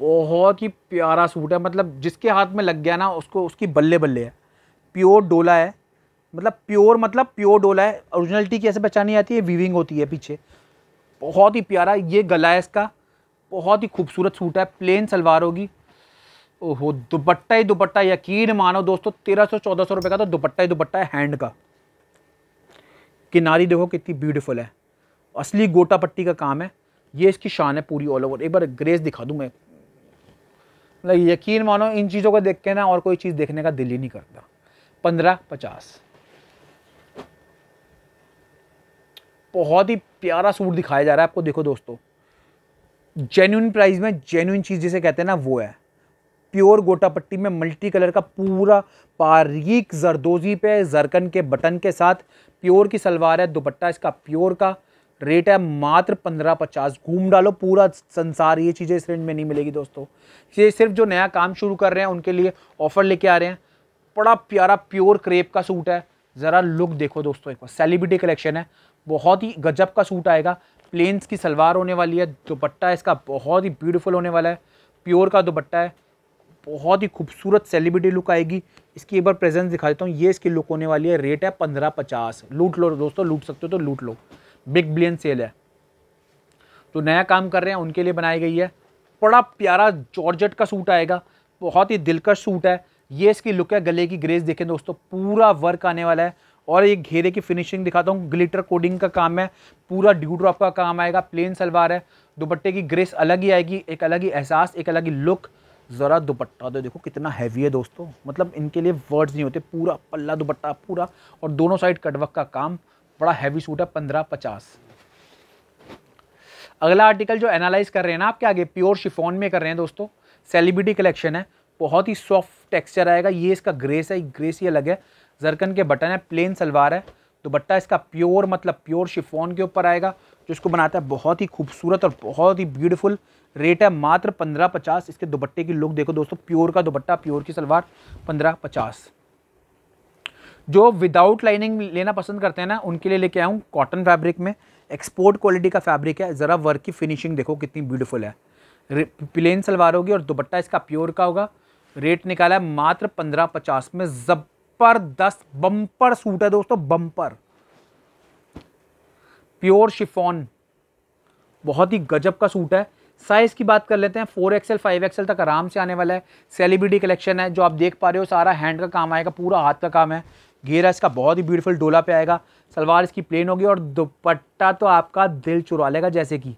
बहुत ही प्यारा सूट है। मतलब जिसके हाथ में लग गया ना, उसको, उसकी बल्ले बल्ले है। प्योर डोला है। मतलब प्योर मतलब प्योर डोला है। ओरिजिनलिटी कैसे पहचानी आती है वीविंग होती है पीछे। बहुत ही प्यारा, ये गला है इसका। बहुत ही खूबसूरत सूट है प्लेन सलवार होगी। ओहो, दुपट्टा ही दुपट्टा, यकीन मानो दोस्तों, तेरह सौ, चौदह सौ रुपये का तो दुपट्टा ही दुपट्टा है हैंड का। किनारी देखो कितनी ब्यूटीफुल है। असली गोटा पट्टी का काम है। ये इसकी शान है पूरी ऑल ओवर एक बार ग्रेस दिखा दूँ मैं। मतलब यकीन मानो, इन चीज़ों को देख के ना और कोई चीज़ देखने का दिल ही नहीं करता। पंद्रह, पचास। बहुत ही प्यारा सूट दिखाया जा रहा है आपको, देखो दोस्तों। जेन्यून प्राइस में जेन्यून चीज़ जिसे कहते हैं ना, वो है। प्योर गोटा पट्टी में मल्टी कलर का पूरा बारीक जरदोजी पे, जरकन के, बटन के साथ प्योर की सलवार है, दुपट्टा इसका प्योर का। रेट है मात्र पंद्रह पचास, घूम डालो, पूरा संसार, ये चीज़ें इस रेंज में नहीं मिलेगी दोस्तों। ये सिर्फ़ जो नया काम शुरू कर रहे हैं, उनके लिए ऑफ़र लेके आ रहे हैं। बड़ा प्यारा प्योर क्रेप का सूट है। ज़रा लुक देखो दोस्तों, एक बार। सेलिब्रिटी कलेक्शन है। बहुत ही गजब का सूट आएगा। प्लेन्स की सलवार होने वाली है, दुपट्टा इसका बहुत ही ब्यूटीफुल होने वाला है। प्योर का दुपट्टा है। बहुत ही खूबसूरत सेलिब्रिटी लुक आएगी। इसकी एक बार प्रेजेंस दिखा देता हूँ। ये इसकी लुक होने वाली है। रेट है पंद्रह पचास। लूट लो दोस्तों लूट सकते हो तो लूट लो। बिग बिलियन सेल है। तो नया काम कर रहे हैं, उनके लिए बनाई गई है। बड़ा प्यारा जॉर्जेट का सूट आएगा। बहुत ही दिलकश सूट है। ये इसकी लुक है, गले की ग्रेस देखें दोस्तों। पूरा वर्क आने वाला है। और एक घेरे की फिनिशिंग दिखाता हूँ। ग्लिटर कोडिंग का काम है। पूरा ड्यू ड्रॉप का काम आएगा। प्लेन सलवार है। दुपट्टे की ग्रेस अलग ही आएगी। एक अलग ही एहसास, एक अलग ही लुक ज़रा दुपट्टा दो देखो कितना हैवी है दोस्तों। मतलब इनके लिए वर्ड्स नहीं होते। पूरा पल्ला दुपट्टा पूरा। और दोनों साइड कटवक का काम। बड़ा हैवी सूट है। पंद्रह पचास। अगला आर्टिकल जो एनालाइज कर रहे हैं ना आपके आगे। प्योर शिफोन में कर रहे हैं दोस्तों। सेलिब्रिटी कलेक्शन है। बहुत ही सॉफ्ट टेक्सचर आएगा। ये इसका ग्रेस है। ग्रेस ही अलग है। जरकन के बटन है प्लेन सलवार है। दुपट्टा इसका प्योर मतलब प्योर शिफोन के ऊपर आएगा, जो इसको बनाता है बहुत ही खूबसूरत और बहुत ही ब्यूटीफुल रेट है। मात्र पंद्रह पचास इसके दुपट्टे की लुक देखो दोस्तों प्योर का दुपट्टा प्योर की सलवार, पंद्रह पचास। जो विदाउट लाइनिंग लेना पसंद करते हैं ना, उनके लिए लेके हूँ कॉटन फैब्रिक में। एक्सपोर्ट क्वालिटी का फैब्रिक है, ज़रा वर्क की फिनिशिंग देखो कितनी ब्यूटीफुल है। प्लेन सलवार होगी और दुपट्टा इसका प्योर का होगा। रेट निकाला है, मात्र पंद्रह पचास में ज़बरदस्त बम्पर सूट है दोस्तों, बम्पर। प्योर शिफॉन बहुत ही गजब का सूट है। साइज़ की बात कर लेते हैं फोर एक्सएल फाइव एक्सएल तक आराम से आने वाला है। सेलिब्रिटी कलेक्शन है, जो आप देख पा रहे हो, सारा हैंड का काम आएगा, पूरा हाथ का काम है। घेरा इसका, बहुत ही ब्यूटीफुल डोला पे आएगा। सलवार इसकी प्लेन होगी और दुपट्टा तो आपका दिल चुरा लेगा जैसे कि।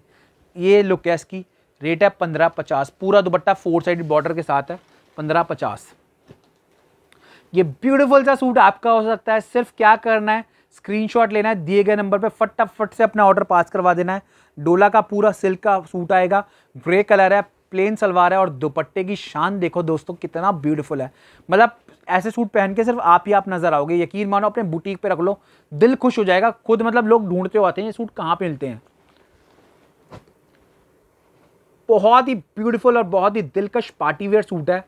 ये लुक है इसकी रेट है पंद्रह पचास, पूरा दुपट्टा फोर साइड बॉर्डर के साथ है, पंद्रह पचास। ये ब्यूटीफुल सा सूट आपका हो सकता है। सिर्फ़ क्या करना है? स्क्रीनशॉट लेना है, दिए गए नंबर पे फटाफट से अपना ऑर्डर पास करवा देना है। डोला का पूरा सिल्क का सूट आएगा ग्रे कलर है प्लेन सलवार है और दुपट्टे की शान देखो दोस्तों, कितना ब्यूटीफुल है। मतलब ऐसे सूट पहन के सिर्फ़ आप ही आप नज़र आओगे। यकीन मानो अपने बुटीक पे रख लो, दिल खुश हो जाएगा। खुद मतलब लोग ढूंढते हो आते हैं, ये सूट कहाँ पे मिलते हैं। बहुत ही ब्यूटीफुल और बहुत ही दिलकश पार्टीवेयर सूट है।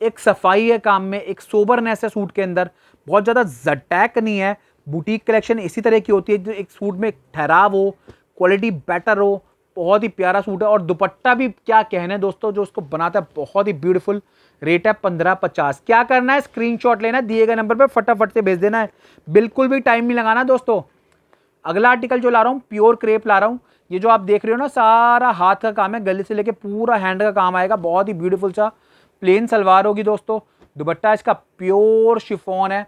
एक सफ़ाई है काम में, एक सोबरनेस है सूट के अंदर। बहुत ज़्यादा जटैक नहीं है। बुटीक कलेक्शन इसी तरह की होती है, जो एक सूट में ठहराव हो क्वालिटी बेटर हो, बहुत ही प्यारा सूट है। और दुपट्टा भी क्या कहना है दोस्तों, जो उसको बनाता है, बहुत ही ब्यूटीफुल रेट है पंद्रह पचास। क्या करना है? स्क्रीनशॉट लेना दिए गए नंबर पर फटाफट से भेज देना है। बिल्कुल भी टाइम नहीं लगाना दोस्तों। अगला आर्टिकल जो ला रहा हूँ प्योर क्रेप ला रहा हूँ। ये जो आप देख रहे हो ना, सारा हाथ का काम है, गले से लेके पूरा हैंड का काम आएगा, बहुत ही ब्यूटीफुल सा। प्लेन सलवार होगी दोस्तों। दुपट्टा इसका प्योर शिफोन है।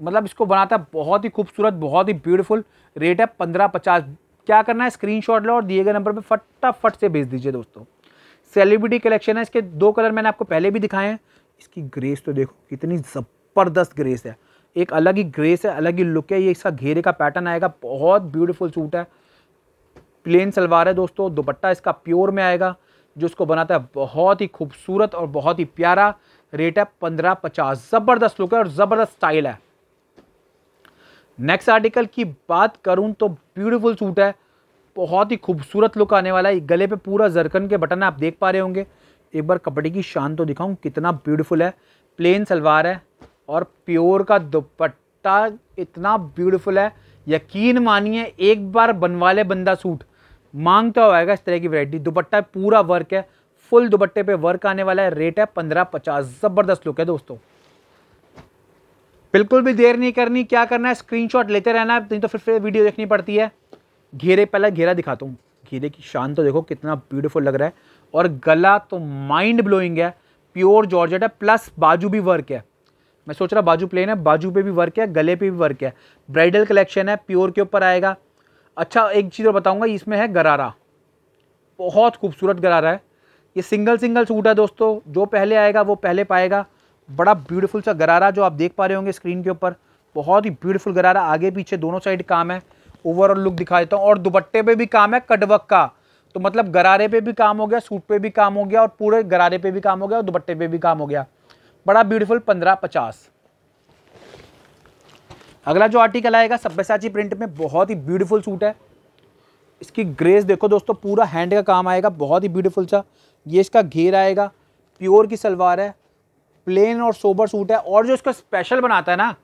मतलब इसको बनाता है बहुत ही खूबसूरत, बहुत ही ब्यूटीफुल रेट है पंद्रह पचास। क्या करना है? स्क्रीनशॉट लो और दिए गए नंबर पे फटाफट से भेज दीजिए दोस्तों। सेलिब्रिटी कलेक्शन है। इसके दो कलर मैंने आपको पहले भी दिखाए हैं। इसकी ग्रेस तो देखो, कितनी ज़बरदस्त ग्रेस है। एक अलग ही ग्रेस है, अलग ही लुक है। ये इसका घेरे का पैटर्न आएगा। बहुत ब्यूटीफुल सूट है। प्लेन सलवार है दोस्तों। दुपट्टा इसका प्योर में आएगा। जो उसको बनाता है, बहुत ही खूबसूरत और बहुत ही प्यारा रेट है, पंद्रह पचास। ज़बरदस्त लुक है और ज़बरदस्त स्टाइल है। नेक्स्ट आर्टिकल की बात करूँ तो ब्यूटीफुल सूट है। बहुत ही खूबसूरत लुक आने वाला है। गले पे पूरा जरकन के बटन आप देख पा रहे होंगे। एक बार कपड़े की शान तो दिखाऊँ, कितना ब्यूटीफुल है। प्लेन सलवार है और प्योर का दुपट्टा इतना ब्यूटीफुल है। यकीन मानिए, एक बार बनवा ले बंदा सूट माँगता होगा इस तरह की वैरायटी दुपट्टा पूरा वर्क है फुल दुपट्टे पे वर्क आने वाला है रेट है पंद्रह पचास। ज़बरदस्त लुक है दोस्तों। बिल्कुल भी देर नहीं करनी, क्या करना है? स्क्रीनशॉट लेते रहना है नहीं तो फिर फिर वीडियो देखनी पड़ती है। घेरे, पहले घेरा दिखाता हूँ। घेरे की शान तो देखो, कितना ब्यूटीफुल लग रहा है। और गला तो माइंड ब्लोइंग है प्योर जॉर्जेट है प्लस बाजू भी वर्क है। मैं सोच रहा बाजू प्लेन है, बाजू पे भी वर्क है, गले पे भी वर्क है। ब्राइडल कलेक्शन है प्योर के ऊपर आएगा। अच्छा एक चीज़ और बताऊँगा, इसमें है गरारा। बहुत खूबसूरत गरारा है। ये सिंगल सिंगल सूट है दोस्तों, जो पहले आएगा, वो पहले पाएगा। बड़ा ब्यूटीफुल सा गरारा, जो आप देख पा रहे होंगे स्क्रीन के ऊपर। बहुत ही ब्यूटीफुल गरारा, आगे पीछे दोनों साइड काम है। ओवरऑल लुक दिखा देता हूँ, और दुपट्टे पे भी काम है कटवक का। तो मतलब गरारे पे भी काम हो गया, सूट पे भी काम हो गया, और पूरे गरारे पे भी काम हो गया, और दुपट्टे पे भी काम हो गया। बड़ा ब्यूटीफुल पंद्रह पचास। अगला जो आर्टिकल आएगा सब्यसाची प्रिंट में बहुत ही ब्यूटीफुल सूट है। इसकी ग्रेस देखो दोस्तों, पूरा हैंड का काम आएगा, बहुत ही ब्यूटीफुल सा। ये इसका घेर आएगा प्योर की सलवार है प्लेन और सोबर सूट है, और जो इसका स्पेशल बनाता है ना,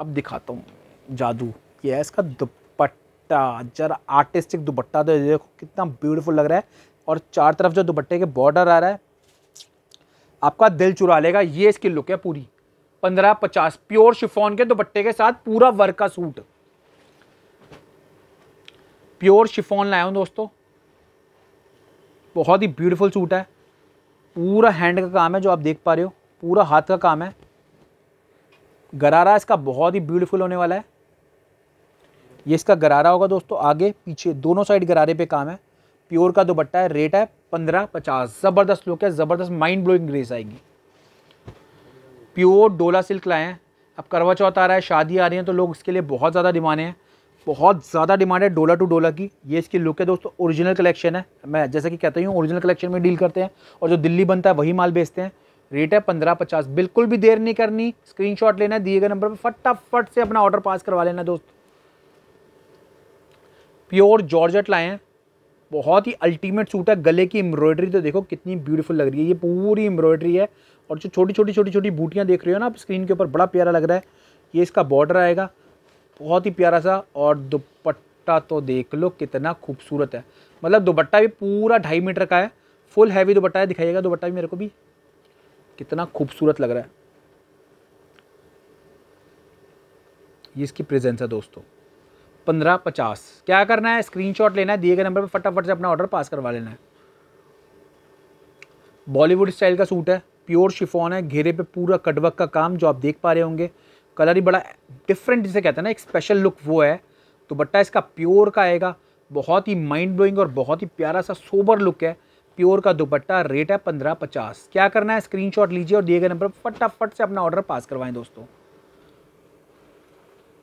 अब दिखाता हूँ, जादू। ये है इसका दुपट्टा, जरा आर्टिस्टिक दुपट्टा तो देखो, कितना ब्यूटीफुल लग रहा है। और चार तरफ़ जो दुपट्टे के बॉर्डर आ रहा है, आपका दिल चुरा लेगा, ये इसकी लुक है पूरी। पंद्रह, पचास, प्योर शिफोन के दुपट्टे के साथ पूरा वर्क का सूट। प्योर शिफोन लाया हूँ दोस्तों। बहुत ही ब्यूटीफुल सूट है। पूरा हैंड का काम है जो आप देख पा रहे हो। पूरा हाथ का काम है। गरारा इसका बहुत ही ब्यूटीफुल होने वाला है। ये इसका गरारा होगा दोस्तों। आगे, पीछे, दोनों साइड गरारे पे काम है। प्योर का दुपट्टा है। रेट है पंद्रह, पचास। ज़बरदस्त लुक है। ज़बरदस्त माइंड ब्लोइंग ग्रेस आएगी। प्योर डोला सिल्क लाए हैं। अब करवा चौथ आ रहा है, शादी आ रही है तो लोग इसके लिए बहुत ज़्यादा डिमांड है। बहुत ज़्यादा डिमांड है डोला टू डोला की। ये इसकी लुक है दोस्तों, ओरिजिनल कलेक्शन है। मैं जैसा कि कहता हूँ, ओरिजिनल कलेक्शन में डील करते हैं और जो दिल्ली बनता है वही माल बेचते हैं। रेट है पंद्रह पचास। बिल्कुल भी देर नहीं करनी। स्क्रीनशॉट लेना है, दिए गए नंबर पर फटाफट से अपना ऑर्डर पास करवा लेना दोस्त। प्योर जॉर्जेट लाए हैं। बहुत ही अल्टीमेट सूट है। गले की एम्ब्रॉयडरी तो देखो कितनी ब्यूटीफुल लग रही है। ये पूरी एम्ब्रॉयडरी है। और जो छोटी छोटी छोटी छोटी बूटियाँ देख रहे हो ना आप स्क्रीन के ऊपर, बड़ा प्यारा लग रहा है। ये इसका बॉर्डर आएगा। बहुत ही प्यारा सा, और दुपट्टा तो देख लो, कितना खूबसूरत है। मतलब दुपट्टा भी पूरा ढाई मीटर का है। फुल हैवी दुपट्टा है, दिखाइएगा दुपट्टा भी मेरे को भी। कितना खूबसूरत लग रहा है। ये इसकी प्रेजेंस है दोस्तों। पंद्रह पचास। क्या करना है? स्क्रीनशॉट लेना है, दिए गए नंबर पर फटाफट से अपना ऑर्डर पास करवा लेना है। बॉलीवुड स्टाइल का सूट है। प्योर शिफोन है, घेरे पे पूरा कटवर्क का काम जो आप देख पा रहे होंगे। कलर ही बड़ा डिफरेंट जिसे कहते हैं ना, एक स्पेशल लुक वो है। तो बट्टा इसका प्योर का आएगा, बहुत ही माइंड ब्लोइंग और बहुत ही प्यारा सा सोबर लुक है। प्योर का दुपट्टा रेट है पंद्रह पचास। क्या करना है? स्क्रीनशॉट लीजिए और दिए गए नंबर फटाफट से अपना ऑर्डर पास करवाएँ दोस्तों।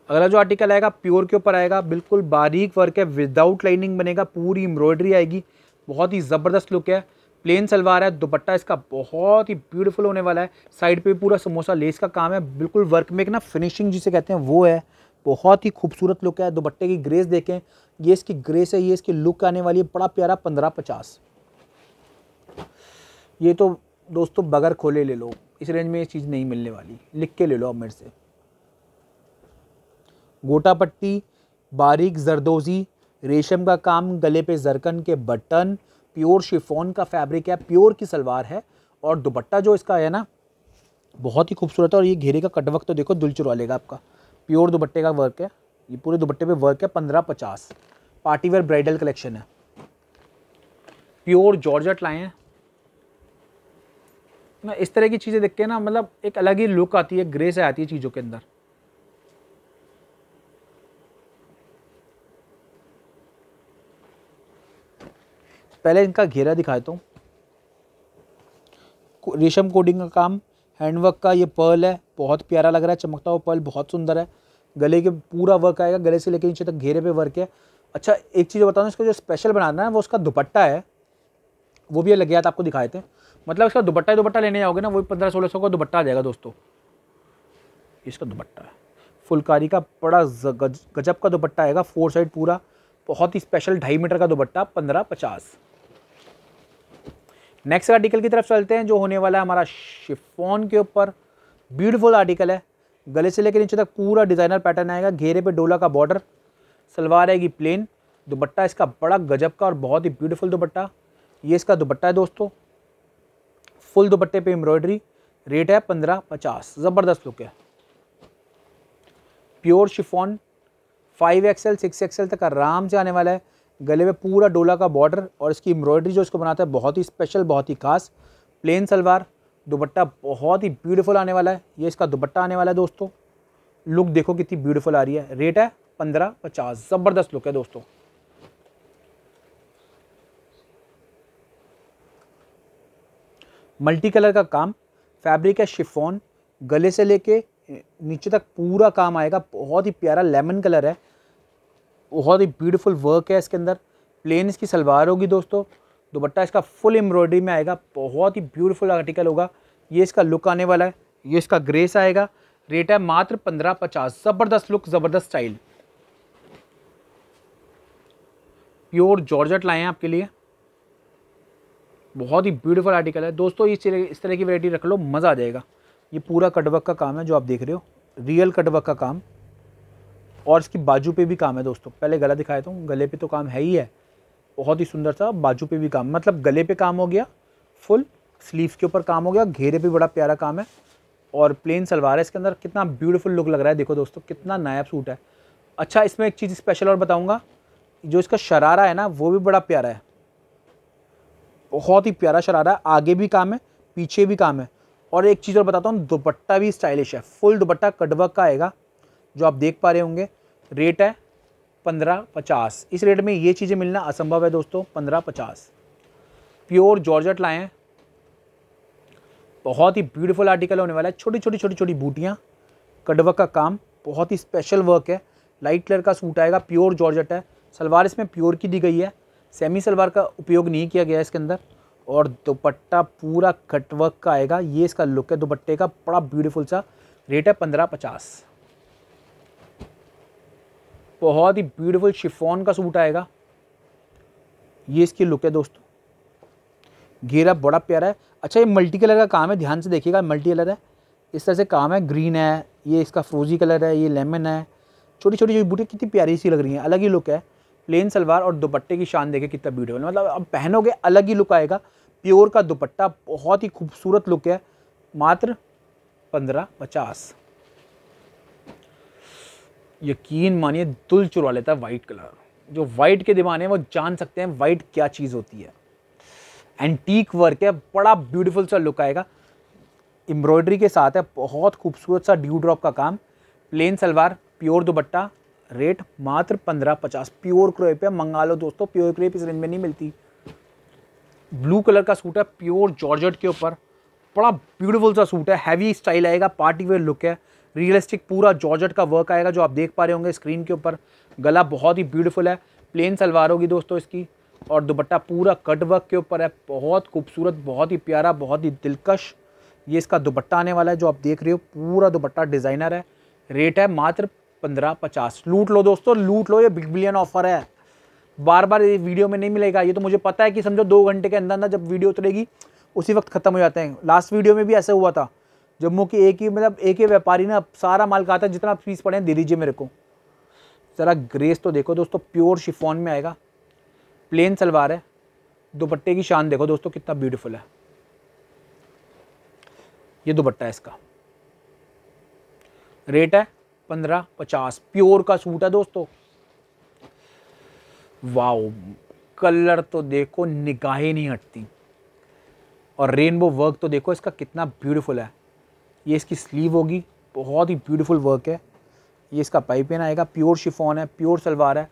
अगला जो आर्टिकल आएगा, प्योर के ऊपर आएगा। बिल्कुल बारीक वर्क है विदाउट लाइनिंग बनेगा, पूरी एम्ब्रॉयडरी आएगी। बहुत ही ज़बरदस्त लुक है। प्लेन सलवार है, दुपट्टा इसका बहुत ही ब्यूटीफुल होने वाला है। साइड पे पूरा समोसा लेस का काम है। बिल्कुल वर्क में एक ना फिनिशिंग जिसे कहते हैं, वो है। बहुत ही खूबसूरत लुक है, दुपट्टे की ग्रेस देखें। ये इसकी ग्रेस है, ये इसकी लुक आने वाली है, बड़ा प्यारा पंद्रह पचास। ये तो दोस्तों बगैर खोले ले लो, इस रेंज में ये चीज़ नहीं मिलने वाली। लिख के ले लो अब मेरे से। गोटा पट्टी, बारीक जरदोजी, रेशम का काम, गले पे जरकन के बटन प्योर शिफोन का फैब्रिक है, प्योर की सलवार है और दुपट्टा जो इसका है ना, बहुत ही खूबसूरत है और ये घेरे का कटवर्क तो देखो, दुल चुरा लेगा आपका। प्योर दुपट्टे का वर्क है, ये पूरे दुपट्टे पे वर्क है पंद्रह पचास। पार्टीवेयर ब्राइडल कलेक्शन है। प्योर जॉर्जट लाए हैं। ना इस तरह की चीज़ें देख के ना मतलब एक अलग ही लुक आती है ग्रेस आती है चीज़ों के अंदर। पहले इनका घेरा दिखा देता हूँ। रेशम कोडिंग का काम, हैंडवर्क का ये पर्ल है, बहुत प्यारा लग रहा है, चमकता हुआ पर्ल, बहुत सुंदर है। गले के पूरा वर्क आएगा, गले से लेकर नीचे तक घेरे पे वर्क है। अच्छा एक चीज़ बता दूँ इसका जो स्पेशल बनाना है, वो उसका दुपट्टा है। वो भी लग आपको दिखाए थे। मतलब इसका दुपट्टा दुपट्टा लेने जाओगे ना वही पंद्रह सोलह सौ का दुपट्टा आ जाएगा, दोस्तों। इसका दुपट्टा है। फुलकारी का बड़ा गजब का दुपट्टा आएगा फोर साइड पूरा। बहुत ही स्पेशल ढाई मीटर का दुपट्टा, पंद्रह पचास। नेक्स्ट आर्टिकल की तरफ़ चलते हैं, जो होने वाला है हमारा शिफोन के ऊपर। ब्यूटीफुल आर्टिकल है। गले से लेकर नीचे तक पूरा डिज़ाइनर पैटर्न आएगा। घेरे पे डोला का बॉर्डर सलवार आएगी प्लेन दुपट्टा इसका बड़ा गजब का और बहुत ही ब्यूटीफुल दुपट्टा। ये इसका दुपट्टा है दोस्तों। फुल दुपट्टे पे एम्ब्रॉयडरी रेट है पंद्रह पचास। ज़बरदस्त लुक है। Pure chiffon five XL six XL तक आराम से आने वाला है। गले में पूरा डोला का बॉर्डर और इसकी एम्ब्रॉयडरी जो इसको बनाता है, बहुत ही स्पेशल बहुत ही खास प्लेन सलवार। दुपट्टा बहुत ही ब्यूटीफुल आने वाला है। ये इसका दुपट्टा आने वाला है दोस्तों। लुक देखो कितनी ब्यूटीफुल आ रही है। रेट है पंद्रह पचास। ज़बरदस्त लुक है दोस्तों। मल्टी कलर का काम। फैब्रिक है शिफोन गले से लेके नीचे तक पूरा काम आएगा। बहुत ही प्यारा लेमन कलर है। बहुत ही ब्यूटीफुल वर्क है इसके अंदर। प्लेन इसकी सलवार होगी दोस्तों। दुपट्टा इसका फुल एम्ब्रॉयडरी में आएगा। बहुत ही ब्यूटीफुल आर्टिकल होगा। ये इसका लुक आने वाला है। ये इसका ग्रेस आएगा। रेट है मात्र पंद्रह पचास। ज़बरदस्त लुक ज़बरदस्त स्टाइल प्योर जॉर्जट लाए हैं आपके लिए। बहुत ही ब्यूटीफुल आर्टिकल है। दोस्तों, इस तरह इस तरह की वैरायटी रख लो, मज़ा आ जाएगा। ये पूरा कटवर्क का काम है जो आप देख रहे हो। रियल कटवर्क का काम। और इसकी बाजू पे भी काम है दोस्तों। पहले गला दिखाया था गले पे तो काम है ही है। बहुत ही सुंदर सा बाजू पे भी काम मतलब गले पे काम हो गया फुल स्लीव के ऊपर काम हो गया, घेरे पे बड़ा प्यारा काम है। और प्लेन सलवार है, इसके अंदर कितना ब्यूटीफुल लुक लग रहा है। देखो दोस्तों, कितना नायाब सूट है। अच्छा इसमें एक चीज़ स्पेशल और बताऊँगा, जो इसका शरारा है ना, वो भी बड़ा प्यारा है। बहुत ही प्यारा शरारा है, आगे भी काम है, पीछे भी काम है। और एक चीज़ और बताता हूँ, दुपट्टा भी स्टाइलिश है फुल दुपट्टा कटवर्क का आएगा। जो आप देख पा रहे होंगे रेट है पंद्रह पचास। इस रेट में ये चीज़ें मिलना असंभव है दोस्तों, पंद्रह पचास। प्योर जॉर्जट लाए हैं। बहुत ही ब्यूटीफुल आर्टिकल होने वाला है। छोटी छोटी छोटी छोटी बूटियाँ। कटवर्क का काम, बहुत ही स्पेशल वर्क है। लाइट कलर का सूट आएगा प्योर जॉर्जट है। सलवार इसमें प्योर की दी गई है। सेमी सलवार का उपयोग नहीं किया गया है इसके अंदर। और दुपट्टा पूरा कटवर्क का आएगा। ये इसका लुक है, दुपट्टे का, बड़ा ब्यूटीफुल सा। रेट है पंद्रह पचास। बहुत ही ब्यूटीफुल शिफोन का सूट आएगा। ये इसकी लुक है दोस्तों। घेरा बड़ा प्यारा है। अच्छा ये मल्टी कलर का काम है, ध्यान से देखिएगा मल्टी कलर है। इस तरह से काम है ग्रीन है, ये इसका फ्रोजी कलर है, ये लेमन है। छोटी छोटी छोटी बूटी कितनी प्यारी सी लग रही हैं, अलग ही लुक है। प्लेन सलवार और दुपट्टे की शान देखे कितना ब्यूटीफुल मतलब अब पहनोगे, अलग ही लुक आएगा। प्योर का दुपट्टा बहुत ही खूबसूरत लुक है। मात्र पंद्रह पचास। यकीन मानिए, दुल चुरा लेता है वाइट कलर जो वाइट के दीवाने वो जान सकते हैं वाइट क्या चीज़ होती है। एंटीक वर्क है, बड़ा ब्यूटीफुल सा लुक आएगा। एम्ब्रॉयडरी के साथ है, बहुत खूबसूरत सा ड्यू ड्रॉप का काम। Plain salwar pure dupatta rate मात्र पंद्रह पचास। प्योर क्रेप है, मंगा लो दोस्तों प्योर क्रेप इस रेंज में नहीं मिलती। ब्लू कलर का सूट है प्योर जॉर्जेट के ऊपर। बड़ा ब्यूटीफुल सा सूट है हैवी स्टाइल आएगा पार्टी वेयर लुक है। रियलिस्टिक पूरा जॉर्जेट का वर्क आएगा जो आप देख पा रहे होंगे स्क्रीन के ऊपर। गला बहुत ही ब्यूटीफुल है। प्लेन सलवार होगी दोस्तों इसकी। और दुपट्टा पूरा कट वर्क के ऊपर है। बहुत खूबसूरत, बहुत ही प्यारा, बहुत ही दिलकश ये इसका दुपट्टा आने वाला है, जो आप देख रहे हो। पूरा दुपट्टा डिज़ाइनर है। रेट है मात्र पंद्रह पचास। लूट लो दोस्तों, लूट लो। ये बिग बिलियन ऑफ़र है। बार बार ये वीडियो में नहीं मिलेगा। ये तो मुझे पता है कि समझो दो घंटे के अंदर अंदर जब वीडियो उतरेगी, उसी वक्त ख़त्म हो जाते हैं। लास्ट वीडियो में भी ऐसा हुआ था। जम्मू की एक ही मतलब एक ही व्यापारी ने सारा माल कहा था, जितना फ़ीस पड़े दे दीजिए मेरे को। ज़रा ग्रेस तो देखो दोस्तों प्योर शिफॉन में आएगा। प्लेन सलवार है। दुपट्टे की शान देखो दोस्तों, कितना ब्यूटीफुल है। ये दुपट्टा है इसका। रेट है पंद्रह पचास। प्योर का सूट है दोस्तों। वाओ कलर तो देखो, निगाहें नहीं हटती। और रेनबो वर्क तो देखो, इसका कितना ब्यूटीफुल है। ये इसकी स्लीव होगी। बहुत ही ब्यूटीफुल वर्क है। ये इसका पाइपिन आएगा। प्योर शिफॉन है प्योर सलवार है।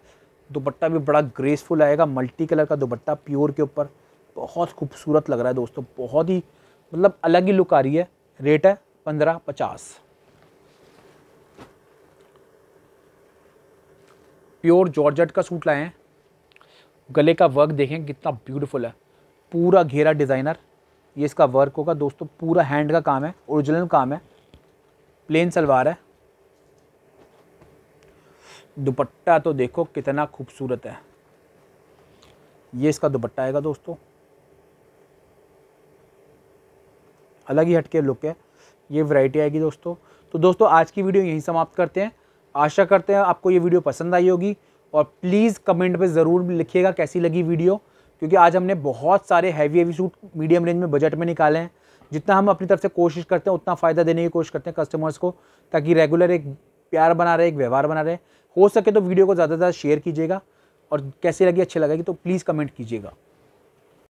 दुपट्टा भी बड़ा ग्रेसफुल आएगा। मल्टी कलर का दुपट्टा प्योर के ऊपर। बहुत खूबसूरत लग रहा है दोस्तों। बहुत ही मतलब अलग ही लुक आ रही है। रेट है पंद्रह पचास। प्योर जॉर्जेट का सूट लाए हैं। गले का वर्क देखें, कितना ब्यूटीफुल है। पूरा घेरा डिज़ाइनर ये इसका वर्क होगा। दोस्तों, पूरा हैंड का काम है ओरिजिनल काम है। प्लेन सलवार है। दुपट्टा तो देखो कितना खूबसूरत है। ये इसका दुपट्टा आएगा दोस्तों। अलग ही हटके लुक है। ये वैरायटी आएगी दोस्तों। तो दोस्तों, आज की वीडियो यहीं समाप्त करते हैं। आशा करते हैं आपको ये वीडियो पसंद आई होगी। और प्लीज़ कमेंट पे ज़रूर लिखिएगा कैसी लगी वीडियो क्योंकि आज हमने बहुत सारे heavy heavy suit medium range में बजट में निकाले हैं। जितना हम अपनी तरफ़ से कोशिश करते हैं, उतना फ़ायदा देने की कोशिश करते हैं कस्टमर्स को, ताकि रेगुलर एक प्यार बना रहे, एक व्यवहार बना रहे। हो सके तो वीडियो को ज़्यादा से ज़्यादा शेयर कीजिएगा और कैसे लगे, अच्छी लगेगी तो प्लीज़ कमेंट कीजिएगा।